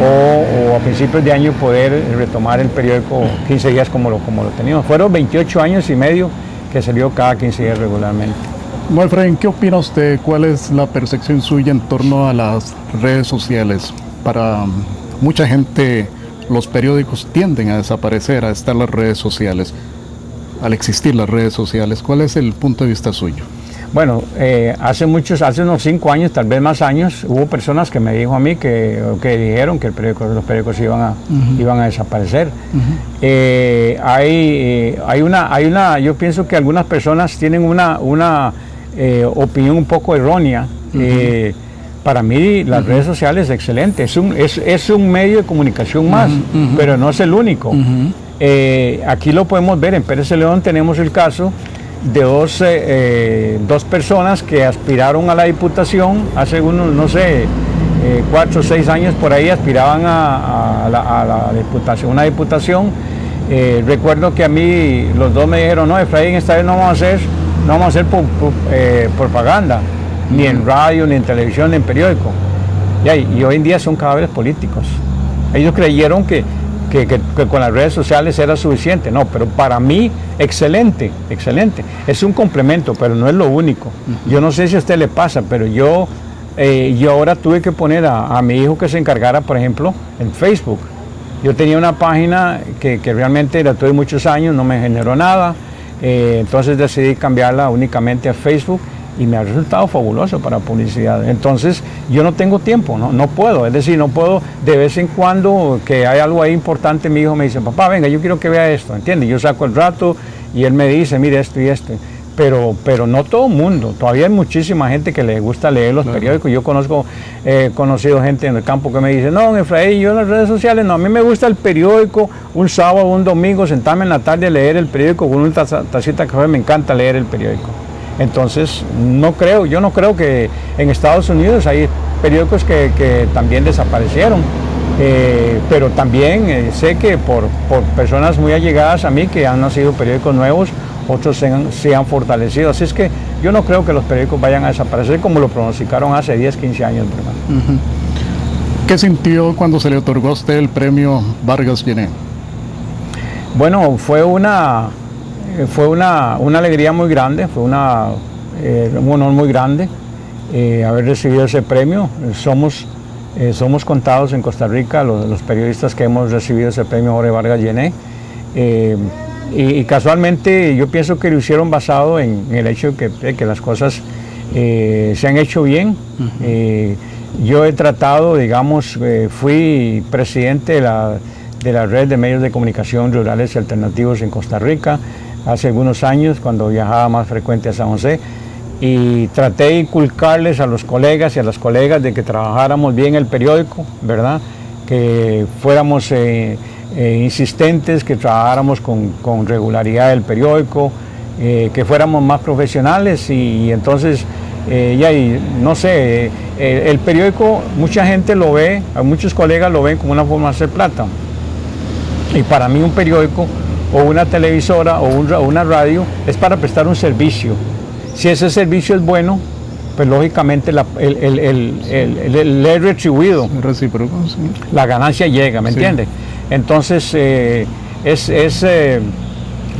o, a principios de año poder retomar el periódico 15 días como lo, como lo teníamos. Fueron 28 años y medio que salió cada 15 días regularmente. Bueno, ¿qué opina usted? ¿Cuál es la percepción suya en torno a las redes sociales? Para mucha gente los periódicos tienden a desaparecer, a estar las redes sociales. Al existir las redes sociales, ¿cuál es el punto de vista suyo? Bueno, eh, hace muchos, hace unos cinco años, tal vez más años, hubo personas que me dijo a mí que, que dijeron que el periódico, los periódicos iban a, iban a desaparecer. Eh, hay, eh, hay, una, hay una, yo pienso que algunas personas tienen una, una opinión un poco errónea. Para mí las redes sociales es excelente, es un, es, es un medio de comunicación más, pero no es el único. aquí lo podemos ver, en Pérez León tenemos el caso de dos, eh, eh, dos personas que aspiraron a la diputación hace unos, no sé, eh, cuatro o seis años por ahí aspiraban a, la, diputación, una diputación. recuerdo que a mí los dos me dijeron, no, Efraín, esta vez no vamos a hacer, no vamos a hacer propaganda, ni en radio, ni en televisión, ni en periódico. Y, y hoy en día son cadáveres políticos. Ellos creyeron que que, con las redes sociales era suficiente. No, pero para mí, excelente, excelente. Es un complemento, pero no es lo único. Yo no sé si a usted le pasa, pero yo, eh, yo ahora tuve que poner a, mi hijo que se encargara, por ejemplo, en Facebook. Yo tenía una página que, realmente la tuve muchos años, no me generó nada. Eh, entonces decidí cambiarla únicamente a Facebook y me ha resultado fabuloso para publicidad. Entonces yo no tengo tiempo, no, no puedo, es decir, no puedo de vez en cuando que hay algo ahí importante, mi hijo me dice, papá, venga, yo quiero que vea esto, ¿entiendes? Yo saco el rato y él me dice, mire esto y esto. Pero, pero no todo el mundo, todavía hay muchísima gente que le gusta leer los periódicos. Yo conozco, he conocido gente en el campo que me dice, no, Efraín, yo en las redes sociales, no, a mí me gusta el periódico, un sábado, un domingo, sentarme en la tarde a leer el periódico con una tacita de café, me encanta leer el periódico. Entonces, no creo, yo no creo que en Estados Unidos hay periódicos que, también desaparecieron, eh, pero también eh, sé que por, personas muy allegadas a mí que han nacido periódicos nuevos, otros se han, fortalecido. Así es que yo no creo que los periódicos vayan a desaparecer como lo pronosticaron hace 10, 15 años. ¿Qué sintió cuando se le otorgó a usted el premio Vargas Llené? Bueno, fue una, fue una, una alegría muy grande, fue una, eh, un honor muy grande eh, haber recibido ese premio. Somos, somos contados en Costa Rica los, los, periodistas que hemos recibido ese premio Jorge Vargas Llené. Y, casualmente yo pienso que lo hicieron basado en, el hecho de que, que las cosas se han hecho bien. yo he tratado, digamos, fui presidente de la de la red de medios de comunicación rurales y alternativos en Costa Rica hace algunos años cuando viajaba más frecuente a San José y traté de inculcarles a los colegas y a las colegas de que trabajáramos bien el periódico, ¿verdad? Que fuéramos eh, eh, insistentes, que trabajáramos con, regularidad el periódico, eh, que fuéramos más profesionales y, entonces, ya no sé, el periódico mucha gente lo ve, muchos colegas lo ven como una forma de hacer plata. Y para mí un periódico o una televisora o, una radio es para prestar un servicio. Si ese servicio es bueno, pues lógicamente el, el, el, retribuido. La ganancia llega, ¿me entiende? Entonces, eh, es, eh,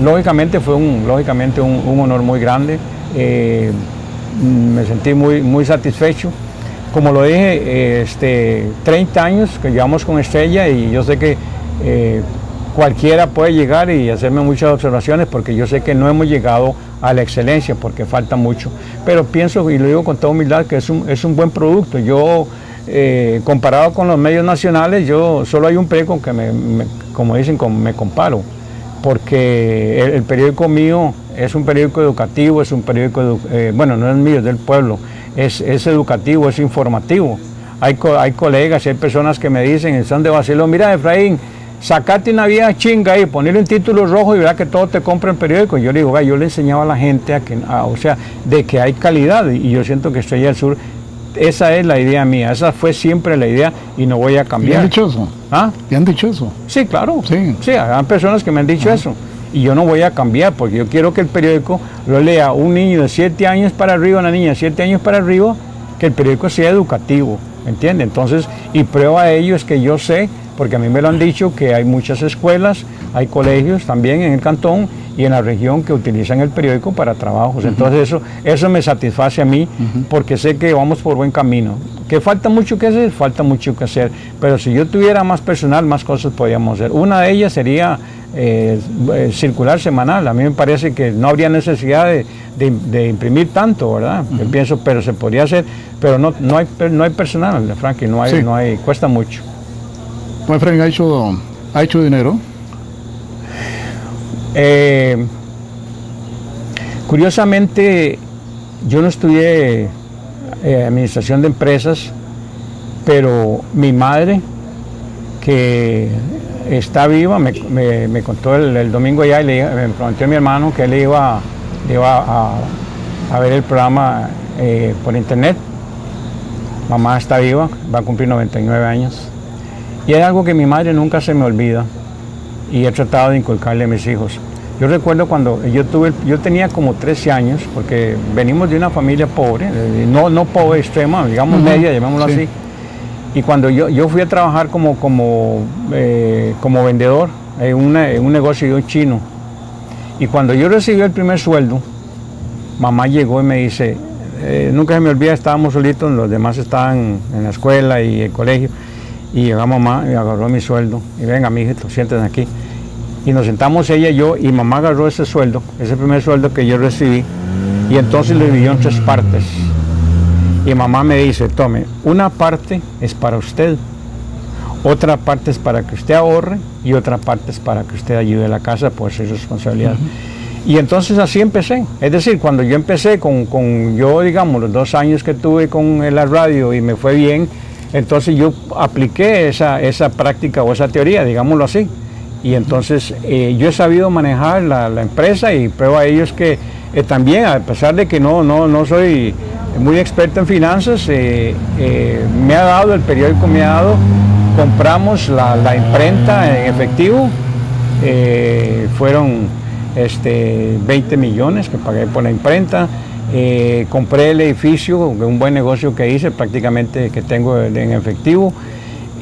lógicamente fue un, lógicamente un, honor muy grande. Eh, me sentí muy, muy satisfecho. Como lo dije, este, 30 años que llevamos con Estrella y yo sé que cualquiera puede llegar y hacerme muchas observaciones porque yo sé que no hemos llegado a la excelencia porque falta mucho. Pero pienso, y lo digo con toda humildad, que es un, es un buen producto. Yo, eh, comparado con los medios nacionales, yo solo hay un periódico que, me, como dicen, me comparo. Porque el, periódico mío es un periódico educativo, es un periódico, eh, bueno, no es mío, es del pueblo, es, es educativo, es informativo. Hay, hay colegas, hay personas que me dicen, están de vacilo, mira Efraín, sacate una vieja chinga y ponerle un título rojo y verá que todo te compra en periódico. Yo le digo, yo le enseñaba a la gente a que, o sea, de que hay calidad y yo siento que estoy al sur. Esa es la idea mía, esa fue siempre la idea y no voy a cambiar. ¿Te han dicho eso? ¿Ah? ¿Te han dicho eso? Sí, claro. Sí. Sí, hay personas que me han dicho eso. Y yo no voy a cambiar porque yo quiero que el periódico lo lea un niño de 7 años para arriba, una niña de 7 años para arriba, que el periódico sea educativo, ¿me entiende? Entonces, y prueba de ello es que yo sé porque a mí me lo han dicho que hay muchas escuelas, hay colegios también en el cantón y en la región que utilizan el periódico para trabajos. Entonces eso, eso me satisface a mí porque sé que vamos por buen camino. ¿Que falta mucho que hacer? Falta mucho que hacer. Pero si yo tuviera más personal, más cosas podríamos hacer. Una de ellas sería eh, eh, circular semanal. A mí me parece que no habría necesidad de, imprimir tanto, ¿verdad? Yo pienso, pero se podría hacer, pero no, no, hay, no hay personal, Frankie, no hay, no hay, cuesta mucho. ¿Tu ha hecho, ha hecho dinero? Eh, curiosamente, yo no estudié eh, administración de empresas, pero mi madre, que está viva, me, contó el, domingo ya y le, me preguntó a mi hermano que él iba, iba a, ver el programa eh, por internet. Mamá está viva, va a cumplir 99 años. Y hay algo que mi madre nunca se me olvida y he tratado de inculcarle a mis hijos. Yo recuerdo cuando yo tuve, yo tenía como 13 años, porque venimos de una familia pobre, no, no pobre extrema, digamos media, llamémoslo así. Y cuando yo, yo fui a trabajar como, como, eh, como vendedor en, un negocio de un chino, y cuando yo recibí el primer sueldo, mamá llegó y me dice, eh, nunca se me olvida, estábamos solitos, los demás estaban en la escuela y el colegio, y llegó mamá y agarró mi sueldo. Y venga, mi hijito, siéntense aquí. Y nos sentamos ella y yo, y mamá agarró ese sueldo, ese primer sueldo que yo recibí, y entonces lo dividió en tres partes. Y mamá me dice, tome, una parte es para usted, otra parte es para que usted ahorre y otra parte es para que usted ayude a la casa por su responsabilidad. Y entonces así empecé. Es decir, cuando yo empecé con, con, yo, digamos, los dos años que tuve con la radio y me fue bien, entonces yo apliqué esa, esa práctica o esa teoría, digámoslo así. Y entonces eh, yo he sabido manejar la, empresa y prueba a ellos que eh, también, a pesar de que no, no, no soy muy experto en finanzas, eh, me ha dado, el periódico me ha dado, compramos la, imprenta en efectivo, fueron este, 20 millones que pagué por la imprenta, eh, compré el edificio, un buen negocio que hice, prácticamente que tengo en efectivo.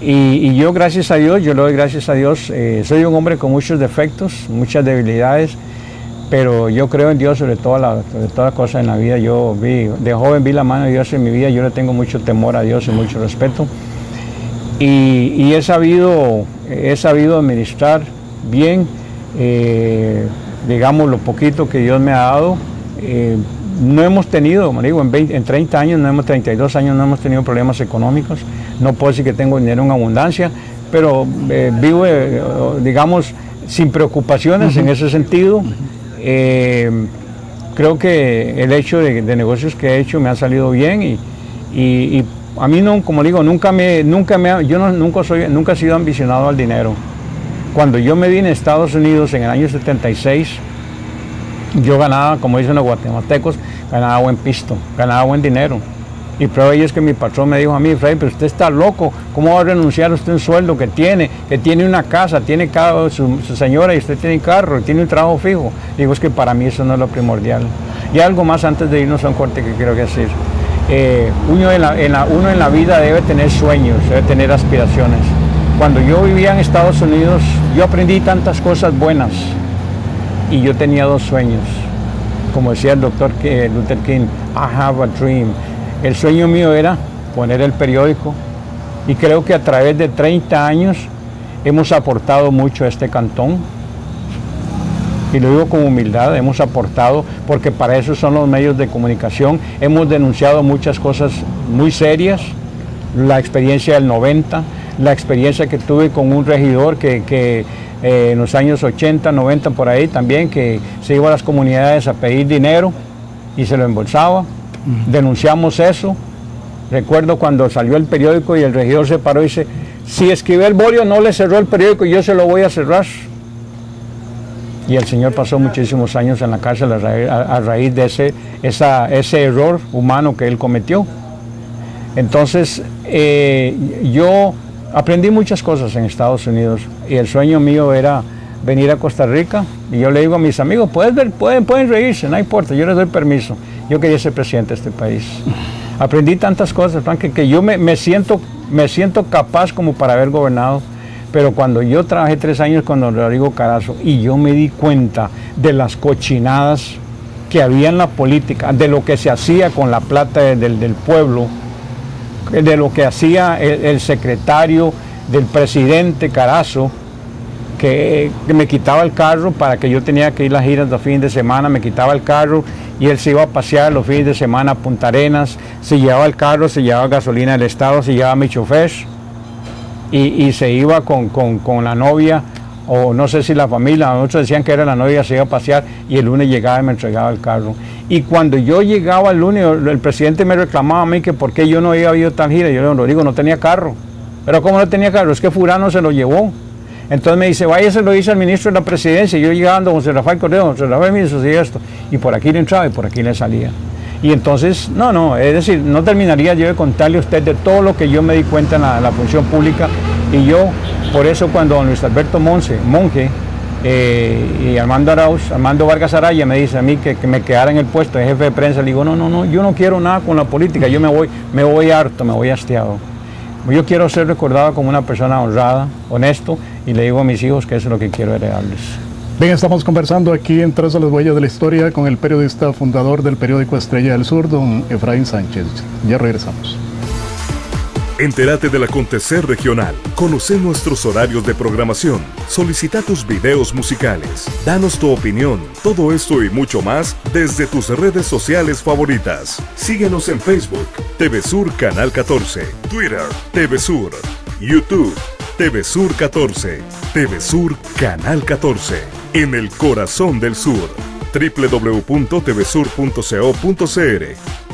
Y, yo gracias a Dios, yo le doy gracias a Dios, eh, soy un hombre con muchos defectos, muchas debilidades, pero yo creo en Dios sobre todas las toda cosas en la vida. Yo vi, de joven vi la mano de Dios en mi vida, yo le tengo mucho temor a Dios y mucho respeto. Y, he, sabido, he sabido administrar bien, eh, digamos, lo poquito que Dios me ha dado. Eh, no hemos tenido, me digo, en, en 30 años, no hemos, 32 años no hemos tenido problemas económicos. No puedo decir que tengo dinero en abundancia, pero eh, vivo, digamos, sin preocupaciones en ese sentido. creo que el hecho de, negocios que he hecho me ha salido bien y, y a mí no, como digo, nunca me, nunca me, yo no, nunca soy, nunca he sido ambicionado al dinero. Cuando yo me vine a Estados Unidos en el año 76, yo ganaba, como dicen los guatemaltecos, ganaba buen pisto, ganaba buen dinero. Y prueba es que mi patrón me dijo a mí, Freddy, pero usted está loco, ¿cómo va a renunciar usted un sueldo que tiene, que tiene una casa, tiene cada, su, señora y usted tiene carro, tiene un trabajo fijo? Digo, es que para mí eso no es lo primordial. Y algo más antes de irnos a un corte que quiero decir. Eh, uno, en la, uno en la vida debe tener sueños, debe tener aspiraciones. Cuando yo vivía en Estados Unidos, yo aprendí tantas cosas buenas y yo tenía dos sueños. Como decía el doctor Luther King, I have a dream. El sueño mío era poner el periódico y creo que a través de 30 años hemos aportado mucho a este cantón y lo digo con humildad, hemos aportado, porque para eso son los medios de comunicación, hemos denunciado muchas cosas muy serias, la experiencia del 90, la experiencia que tuve con un regidor que, eh, en los años 80, 90 por ahí también, que se iba a las comunidades a pedir dinero y se lo embolsaba. Denunciamos eso. Recuerdo cuando salió el periódico y el regidor se paró y dice, si Esquivel Borio no le cerró el periódico, yo se lo voy a cerrar y el señor pasó muchísimos años en la cárcel a raíz, de ese, ese error humano que él cometió. Entonces, eh, yo aprendí muchas cosas en Estados Unidos y el sueño mío era venir a Costa Rica y yo le digo a mis amigos, ver, pueden, pueden reírse, no importa, yo les doy permiso. Yo quería ser presidente de este país. Aprendí tantas cosas, Frank, que, yo me, me, siento, me siento capaz como para haber gobernado pero cuando yo trabajé tres años con don Rodrigo Carazo y yo me di cuenta de las cochinadas que había en la política, de lo que se hacía con la plata del, pueblo, de lo que hacía el, secretario del presidente Carazo, que, me quitaba el carro para que yo tenía que ir las giras los fines de semana, me quitaba el carro y él se iba a pasear los fines de semana a Punta Arenas, se llevaba el carro, se llevaba gasolina del Estado, se llevaba mi chofer y, se iba con, la novia, o no sé si la familia, muchos decían que era la novia, se iba a pasear y el lunes llegaba y me entregaba el carro. Y cuando yo llegaba el lunes, el presidente me reclamaba a mí que por qué yo no había habido tal gira, yo le digo, no tenía carro. Pero ¿cómo no tenía carro? Es que Furano se lo llevó. Entonces me dice, vaya, se lo dice al ministro de la presidencia. Yo llegando, José Rafael Correa, José Rafael ministro, y esto. Y por aquí le entraba y por aquí le salía. Y entonces, no, no, es decir, no terminaría yo de contarle a usted de todo lo que yo me di cuenta en la, función pública. Y yo, por eso cuando don Luis Alberto Monse, monje, eh, y Armando Arauz, Armando Vargas Araya me dice a mí que, me quedara en el puesto de jefe de prensa, le digo, no, no, no, yo no quiero nada con la política, yo me voy, me voy harto, me voy hastiado. Yo quiero ser recordado como una persona honrada, honesto, y le digo a mis hijos que eso es lo que quiero heredarles. Bien, estamos conversando aquí en Tras de las Huellas de la Historia con el periodista fundador del periódico Estrella del Sur, don Efraín Sánchez. Ya regresamos. Entérate del acontecer regional. Conoce nuestros horarios de programación. Solicita tus videos musicales. Danos tu opinión. Todo esto y mucho más desde tus redes sociales favoritas. Síguenos en Facebook, TV Sur Canal 14, Twitter, TV Sur, YouTube, TV Sur 14, TV Sur Canal 14 en el corazón del sur. www.tvsur.co.cr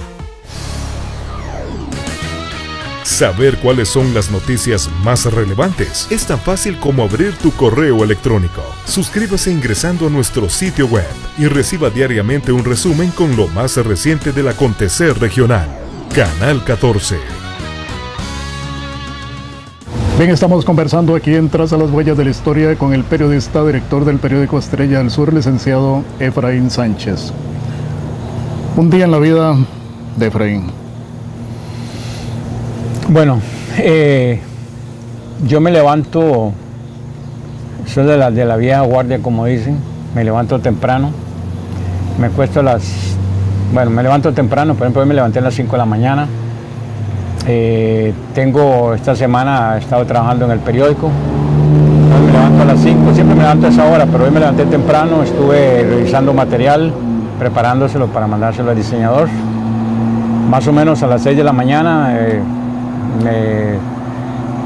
Saber cuáles son las noticias más relevantes es tan fácil como abrir tu correo electrónico. Suscríbase ingresando a nuestro sitio web y reciba diariamente un resumen con lo más reciente del acontecer regional. Canal 14 Bien, estamos conversando aquí en Tras a las Huellas de la Historia con el periodista, director del periódico Estrella del Sur, licenciado Efraín Sánchez. Un día en la vida de Efraín. Bueno, eh, yo me levanto, soy de la, de la vieja guardia, como dicen, me levanto temprano, me cuesto las, bueno, me levanto temprano, por ejemplo, hoy me levanté a las 5 de la mañana, eh, tengo, esta semana estado trabajando en el periódico, me levanto a las 5, siempre me levanto a esa hora, pero hoy me levanté temprano, estuve revisando material, preparándoselo para mandárselo al diseñador. Más o menos a las 6 de la mañana eh, me,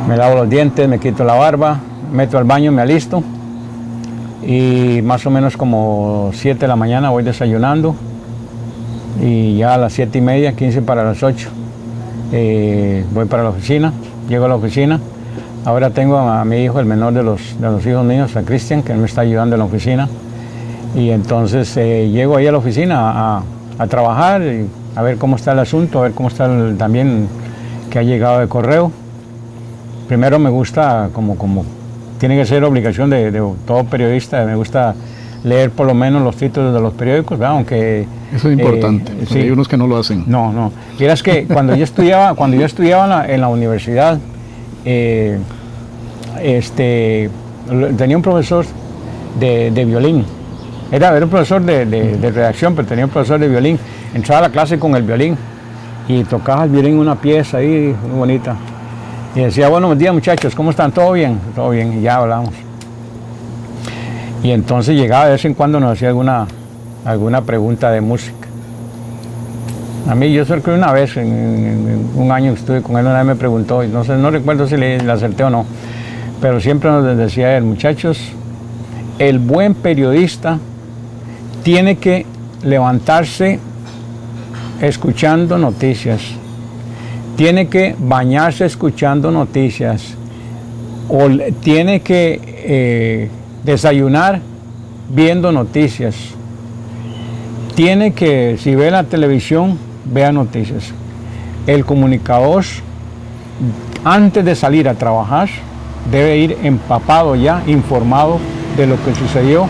me lavo los dientes, me quito la barba, meto al baño, me alisto y más o menos como 7 de la mañana voy desayunando y ya a las 7 y media, 15 para las 8, eh, voy para la oficina, llego a la oficina. Ahora tengo a, mi hijo, el menor de los, de los hijos míos, a Cristian, que me está ayudando en la oficina. Y entonces eh, llego ahí a la oficina a, a, trabajar, a ver cómo está el asunto, a ver cómo está también que ha llegado de correo. Primero me gusta como, como tiene que ser obligación de, de, todo periodista, me gusta leer por lo menos los títulos de los periódicos, ¿verdad? aunque... Eso es importante, eh, sí. hay unos que no lo hacen. No, no. es que cuando yo estudiaba, cuando yo estudiaba en la, en la universidad, eh, este, tenía un profesor de, de violín, era, era, un profesor de, de, de, redacción, pero tenía un profesor de violín, entraba a la clase con el violín y tocaba el violín una pieza ahí muy bonita. Y decía, buenos días muchachos, ¿cómo están? ¿Todo bien? Todo bien, y ya hablamos. Y entonces llegaba de vez en cuando nos hacía alguna, alguna pregunta de música. A mí yo creo que una vez, en, un año estuve con él, una vez me preguntó, no sé, no recuerdo si le, le acerté o no, pero siempre nos decía él, muchachos, el buen periodista tiene que levantarse escuchando noticias, tiene que bañarse escuchando noticias, o tiene que eh, desayunar viendo noticias, tiene que, si ve la televisión, vea noticias. El comunicador, antes de salir a trabajar, debe ir empapado ya, informado de lo que sucedió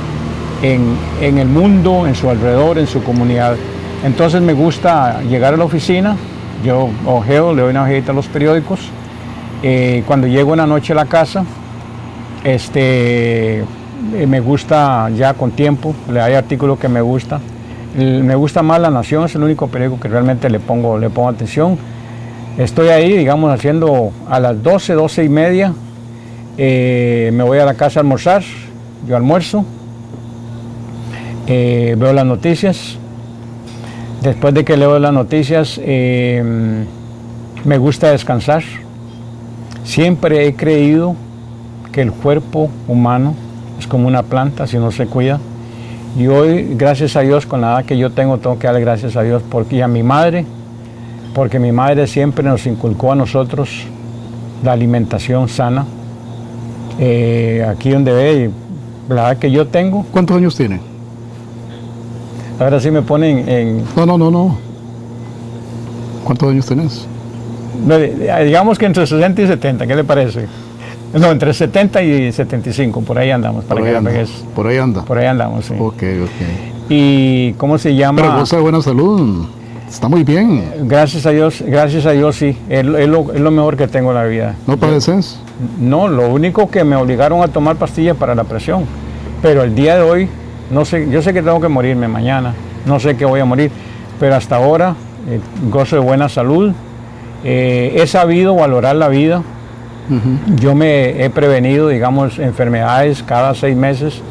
en, en, el mundo, en su alrededor, en su comunidad. Entonces me gusta llegar a la oficina, yo ojeo, le doy una ojeita a los periódicos. Eh, cuando llego una noche a la casa, este, eh, me gusta ya con tiempo, hay artículos que me gusta. Me gusta más La Nación, es el único periódico que realmente le pongo, le pongo atención. Estoy ahí, digamos, haciendo a las 12, 12 y media, eh, me voy a la casa a almorzar, yo almuerzo, veo las noticias. Después de que leo las noticias, eh, me gusta descansar. Siempre he creído que el cuerpo humano es como una planta si no se cuida. Y hoy, gracias a Dios, con la edad que yo tengo, tengo que darle gracias a Dios porque, y a mi madre, porque mi madre siempre nos inculcó a nosotros la alimentación sana. Eh, aquí donde ve, la edad que yo tengo. ¿Cuántos años tiene? Ahora sí me ponen en... No, no, no, no. ¿Cuántos años tenés? Digamos que entre 60 y 70, ¿qué le parece? No, entre 70 y 75, por ahí andamos. Para por, ahí anda, por ahí anda. Por ahí andamos, sí. Ok, ok. ¿Y cómo se llama? Pero goza de buena salud. Está muy bien. Gracias a Dios, gracias a Dios sí. Es, es, lo, es lo, mejor que tengo en la vida. ¿No padeces? No, lo único que me obligaron a tomar pastillas para la presión. Pero el día de hoy, no sé, yo sé que tengo que morirme mañana, no sé que voy a morir, pero hasta ahora eh, gozo de buena salud. Eh, he sabido valorar la vida. Uh -huh. Yo me he prevenido, digamos, enfermedades cada seis meses.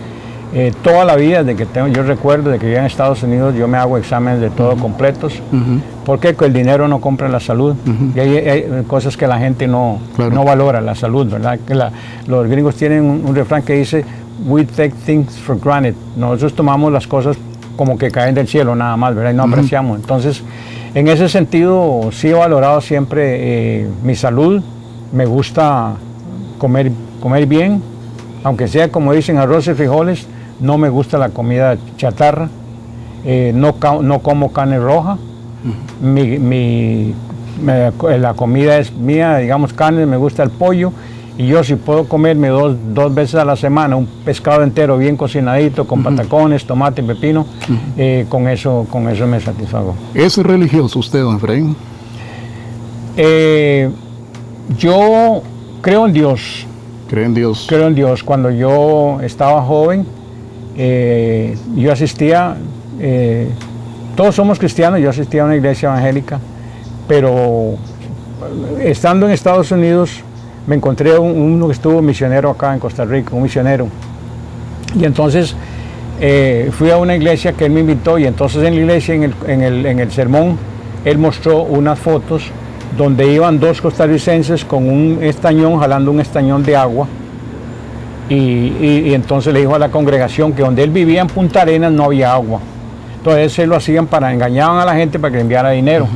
Eh, toda la vida, desde que tengo, yo recuerdo de que yo en Estados Unidos yo me hago exámenes de todo uh -huh. completos, uh -huh. porque el dinero no compra la salud. Y hay, hay, cosas que la gente no, claro. no valora, la salud, ¿verdad? Que la, los gringos tienen un, un, refrán que dice, we take things for granted. Nosotros tomamos las cosas como que caen del cielo nada más, ¿verdad? Y no apreciamos. Entonces, en ese sentido, sí he valorado siempre eh, mi salud, me gusta comer, comer bien, aunque sea como dicen arroz y frijoles, no me gusta la comida chatarra, eh, no, no, como carne roja, uh -huh. mi, mi, me, la comida es mía, digamos carne, me gusta el pollo, y yo si puedo comerme dos, dos veces a la semana un pescado entero bien cocinadito, con uh -huh. patacones, tomate, pepino, uh -huh. eh, con, eso, con eso me satisfago. ¿Es religioso usted, don Efraín? Eh, yo creo en Dios. Creo en Dios. Creo en Dios. Cuando yo estaba joven, eh, yo asistía, todos somos cristianos, yo asistía a una iglesia evangélica, pero estando en Estados Unidos me encontré uno que estuvo misionero acá en Costa Rica, un misionero. Y entonces eh, fui a una iglesia que él me invitó y entonces en la iglesia, en el, en el, en el sermón, él mostró unas fotos donde iban dos costarricenses con un estañón, jalando un estañón de agua. Y, entonces le dijo a la congregación que donde él vivía en Punta Arenas no había agua. Entonces se lo hacían para engañaban a la gente para que le enviara dinero.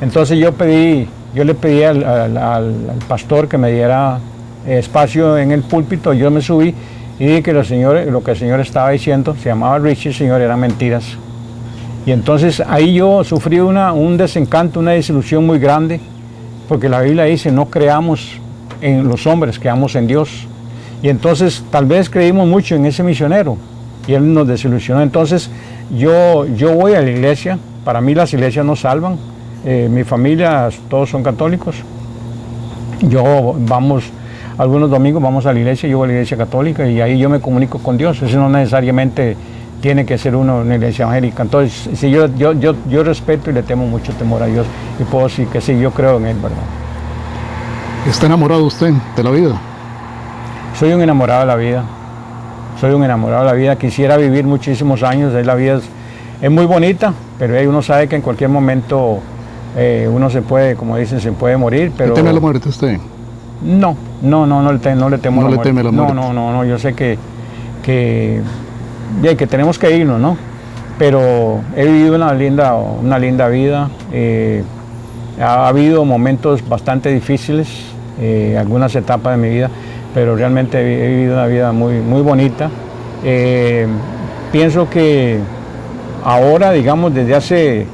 Entonces yo pedí, yo le pedí al, pastor que me diera espacio en el púlpito, yo me subí y dije que lo que el Señor estaba diciendo, se llamaba Richie, Señor, eran mentiras. Y entonces ahí yo sufrí una, un desencanto, una desilusión muy grande, porque la Biblia dice, no creamos en los hombres, creamos en Dios. Y entonces tal vez creímos mucho en ese misionero y él nos desilusionó. Entonces yo, yo voy a la iglesia, para mí las iglesias no salvan, eh, mi familia todos son católicos. Yo vamos, algunos domingos vamos a la iglesia, yo voy a la iglesia católica y ahí yo me comunico con Dios. Eso no necesariamente tiene que ser uno en la iglesia evangélica. Entonces, si yo, yo, yo, yo respeto y le temo mucho temor a Dios y puedo decir que sí, yo creo en Él, ¿verdad? ¿Está enamorado usted de la vida? Soy un enamorado de la vida. Soy un enamorado de la vida. Quisiera vivir muchísimos años. La vida es, es muy bonita, pero uno sabe que en cualquier momento eh, uno se puede, como dicen, se puede morir. Pero... ¿Teme la muerte usted? No, no, no, no, le, temo no le teme la muerte. No, no, no, no, yo sé que, que que tenemos que irnos, ¿no? Pero he vivido una linda, una linda vida. Eh, ha habido momentos bastante difíciles, eh, algunas etapas de mi vida, pero realmente he, vivido una vida muy, muy bonita. Eh, pienso que ahora, digamos, desde hace,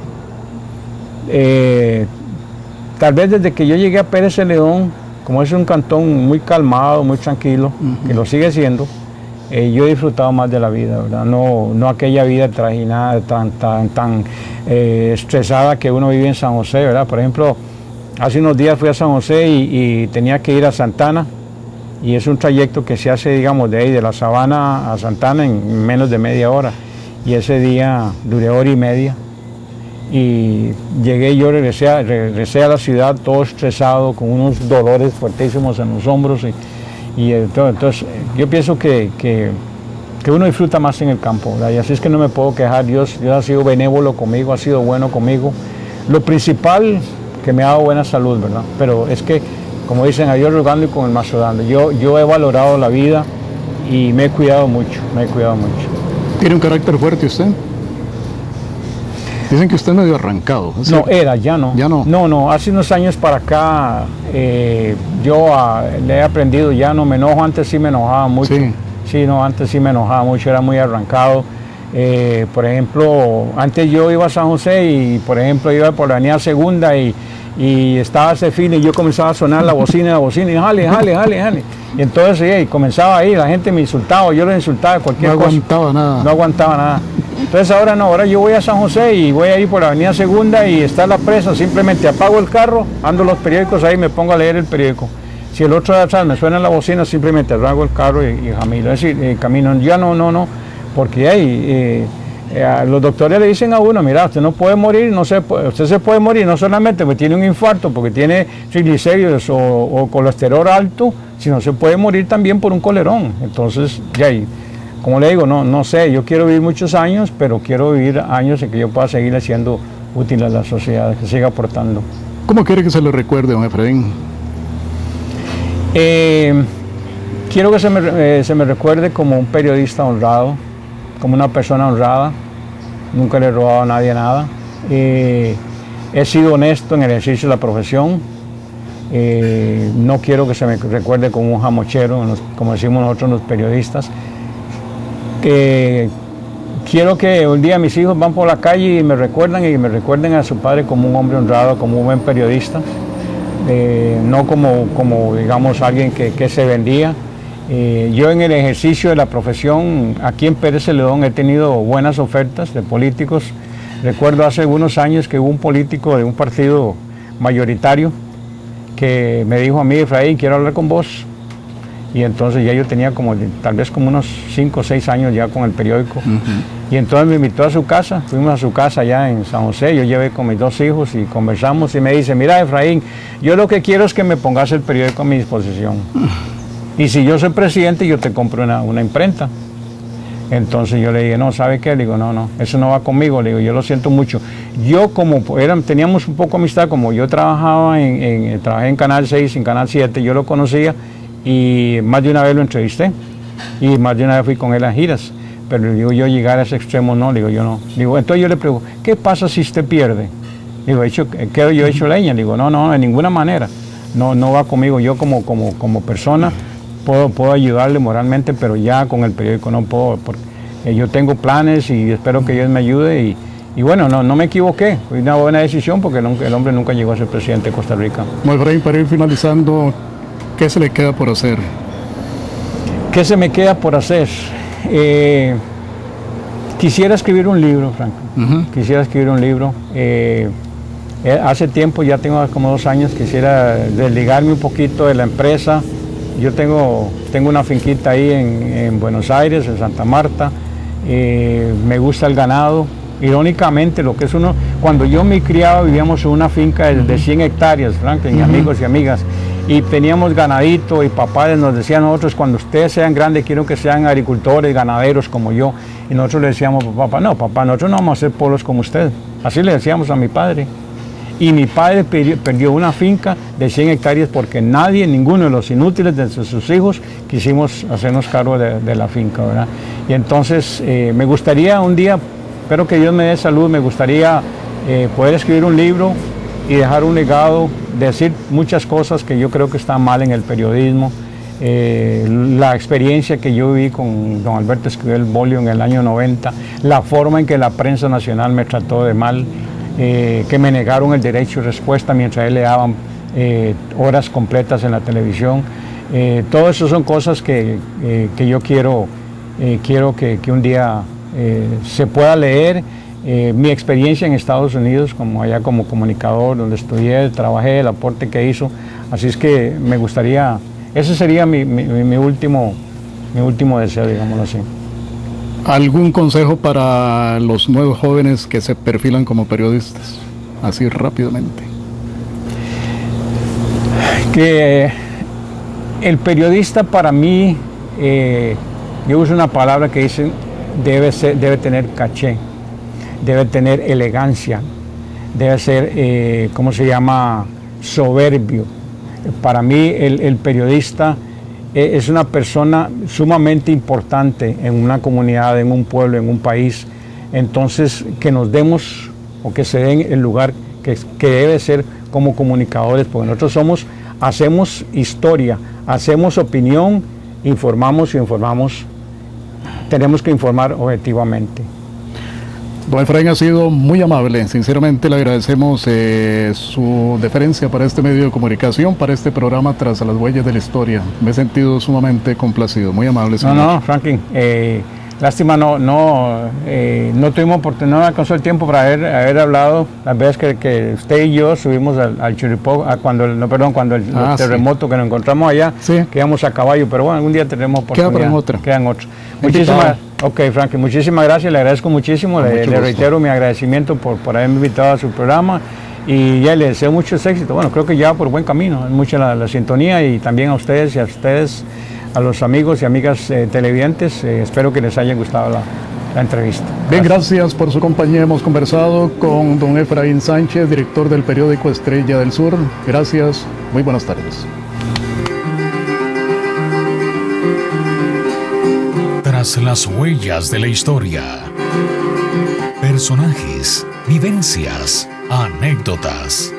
tal vez desde que yo llegué a Pérez Celedón, como es un cantón muy calmado, muy tranquilo, que lo sigue siendo, eh, yo he disfrutado más de la vida, ¿verdad? No, no aquella vida trajinada, tan, tan, tan eh, estresada que uno vive en San José, ¿verdad? Por ejemplo, hace unos días fui a San José y, tenía que ir a Santana y es un trayecto que se hace, digamos, de ahí, de la sabana a Santana en menos de media hora. Y ese día duré hora y media y llegué yo regresé a, regresé a la ciudad todo estresado, con unos dolores fuertísimos en los hombros. Y, y entonces, yo pienso que, que, uno disfruta más en el campo, y así es que no me puedo quejar, Dios, Dios ha sido benévolo conmigo, ha sido bueno conmigo. Lo principal, que me ha dado buena salud, ¿verdad? Pero es que, como dicen, a Dios rogando y con el mazo dando. Yo, yo he valorado la vida y me he cuidado mucho, me he cuidado mucho. ¿Tiene un carácter fuerte usted? Dicen que usted medio arrancado. No, era, ya no. Ya no. No, no, hace unos años para acá eh, yo ah, le he aprendido, ya no me enojo, antes sí me enojaba mucho. Sí. Sí, no, antes sí me enojaba mucho, era muy arrancado. Eh, por ejemplo, antes yo iba a San José y, por ejemplo, iba por la avenida Segunda y, estaba ese fin y yo comenzaba a sonar la bocina, la bocina y jale, jale, jale, jale. Y entonces comenzaba ahí, la gente me insultaba, yo le insultaba cualquier cosa. No aguantaba nada. No aguantaba nada. Entonces ahora no, ahora yo voy a San José y voy a ir por la Avenida Segunda y está la presa, simplemente apago el carro, ando los periódicos ahí y me pongo a leer el periódico. Si el otro atrás me suena la bocina, simplemente arranco el carro y, y camino. Es decir, eh, camino. Ya no, no, no, porque. Eh, eh, los doctores le dicen a uno, mira, usted no puede morir, no se usted se puede morir no solamente porque tiene un infarto, porque tiene triglicéridos o, o colesterol alto, sino se puede morir también por un colerón. Entonces, ya ahí como le digo, no, no sé, yo quiero vivir muchos años, pero quiero vivir años en que yo pueda seguir siendo útil a la sociedad, que siga aportando. ¿Cómo quiere que se le recuerde, don Efraín? Eh, quiero que se me, eh, se me, recuerde como un periodista honrado, como una persona honrada, nunca le he robado a nadie nada. Eh, he sido honesto en el ejercicio de la profesión. no quiero que se me recuerde como un jamochero, como decimos nosotros los periodistas que quiero que un día mis hijos van por la calle y me recuerdan y me recuerden a su padre como un hombre honrado, como un buen periodista, eh, no como, como digamos alguien que, se vendía. Eh, yo en el ejercicio de la profesión aquí en Pérez Celedón he tenido buenas ofertas de políticos. Recuerdo hace algunos años que hubo un político de un partido mayoritario que me dijo a mí, Efraín, quiero hablar con vos. Y entonces ya yo tenía como tal vez como unos 5 o 6 años ya con el periódico. Y entonces me invitó a su casa, fuimos a su casa allá en San José, yo llevé con mis dos hijos y conversamos y me dice, mira Efraín, yo lo que quiero es que me pongas el periódico a mi disposición. Y si yo soy presidente, yo te compro una, una imprenta. Entonces yo le dije, no, ¿sabe qué? Le digo, no, no, eso no va conmigo. Le digo, yo lo siento mucho. Yo como teníamos un poco amistad, como yo trabajaba en, en, trabajé en Canal 6, en Canal 7, yo lo conocía y más de una vez lo entrevisté y más de una vez fui con él a giras. Pero digo, yo llegar a ese extremo no, digo, yo no. Digo, entonces yo le pregunto, ¿qué pasa si usted pierde? Digo, hecho, quedo yo hecho leña. Digo, no, no, de ninguna manera. No, no va conmigo. Yo como, como, como persona puedo, puedo ayudarle moralmente, pero ya con el periódico no puedo, porque eh, yo tengo planes y espero que Dios me ayude y, y bueno, no, no me equivoqué, fue una buena decisión porque el, el hombre nunca llegó a ser presidente de Costa Rica. Muy bien, para ir finalizando, ¿qué se le queda por hacer? ¿Qué se me queda por hacer? Eh, quisiera escribir un libro, Franco. Uh -huh. Quisiera escribir un libro. Eh, hace tiempo, ya tengo como dos años, quisiera desligarme un poquito de la empresa. Yo tengo, tengo una finquita ahí en, en Buenos Aires, en Santa Marta. Eh, me gusta el ganado. Irónicamente, lo que es uno, cuando yo me criaba vivíamos en una finca de, de 100 hectáreas, Franklin, uh -huh. amigos y amigas, y teníamos ganadito y papá nos decía a nosotros, cuando ustedes sean grandes, quiero que sean agricultores, ganaderos como yo. Y nosotros le decíamos, papá, no, papá, nosotros no vamos a ser pueblos como usted. Así le decíamos a mi padre. Y mi padre perdió una finca de 100 hectáreas porque nadie, ninguno de los inútiles de sus hijos, quisimos hacernos cargo de, la finca, ¿verdad? Y entonces eh, me gustaría un día, espero que Dios me dé salud, me gustaría eh, poder escribir un libro y dejar un legado, decir muchas cosas que yo creo que están mal en el periodismo. Eh, la experiencia que yo viví con don Alberto Esquivel Bolio en el año 90, la forma en que la prensa nacional me trató de mal, eh, que me negaron el derecho de respuesta mientras él le daban eh, horas completas en la televisión. Eh, todo eso son cosas que, eh, que yo quiero, quiero que, un día se pueda leer. mi experiencia en Estados Unidos, como allá como comunicador, donde estudié, trabajé, el aporte que hizo, así es que me gustaría, ese sería mi, mi, mi último, mi último deseo, digámoslo así. ¿Algún consejo para los nuevos jóvenes que se perfilan como periodistas? Así rápidamente. Que el periodista para mí, eh, yo uso una palabra que dice, debe, ser, debe tener caché, debe tener elegancia, debe ser, eh, ¿cómo se llama?, soberbio. Para mí el periodista es una persona sumamente importante en una comunidad, en un pueblo, en un país. Entonces, que nos demos o que se den el lugar que, que, debe ser como comunicadores, porque nosotros somos, hacemos historia, hacemos opinión, informamos y informamos. Tenemos que informar objetivamente. Don Efraín ha sido muy amable, sinceramente le agradecemos eh, su deferencia para este medio de comunicación, para este programa Tras las Huellas de la Historia. Me he sentido sumamente complacido, muy amable. Señor. No, no, Franklin, eh, lástima no, no, eh, no tuvimos oportunidad, no alcanzó el tiempo para haber, haber hablado las veces que, que, usted y yo subimos al, al Churipó, a cuando, no, perdón, cuando el, ah, terremoto sí. que nos encontramos allá, sí. quedamos a caballo, pero bueno, algún día tendremos oportunidad. Quedan otros. Muchísimas Ok, Frankie, muchísimas gracias, le agradezco muchísimo, le, le, reitero mi agradecimiento por, por haberme invitado a su programa y ya le deseo mucho éxito. Bueno, creo que ya por buen camino, mucha la, la, sintonía y también a ustedes y a ustedes, a los amigos y amigas eh, televidentes, eh, espero que les haya gustado la, la entrevista. Bien, gracias por su compañía. Hemos conversado con don Efraín Sánchez, director del periódico Estrella del Sur. Gracias, muy buenas tardes. Las huellas de la historia. Personajes, vivencias, anécdotas.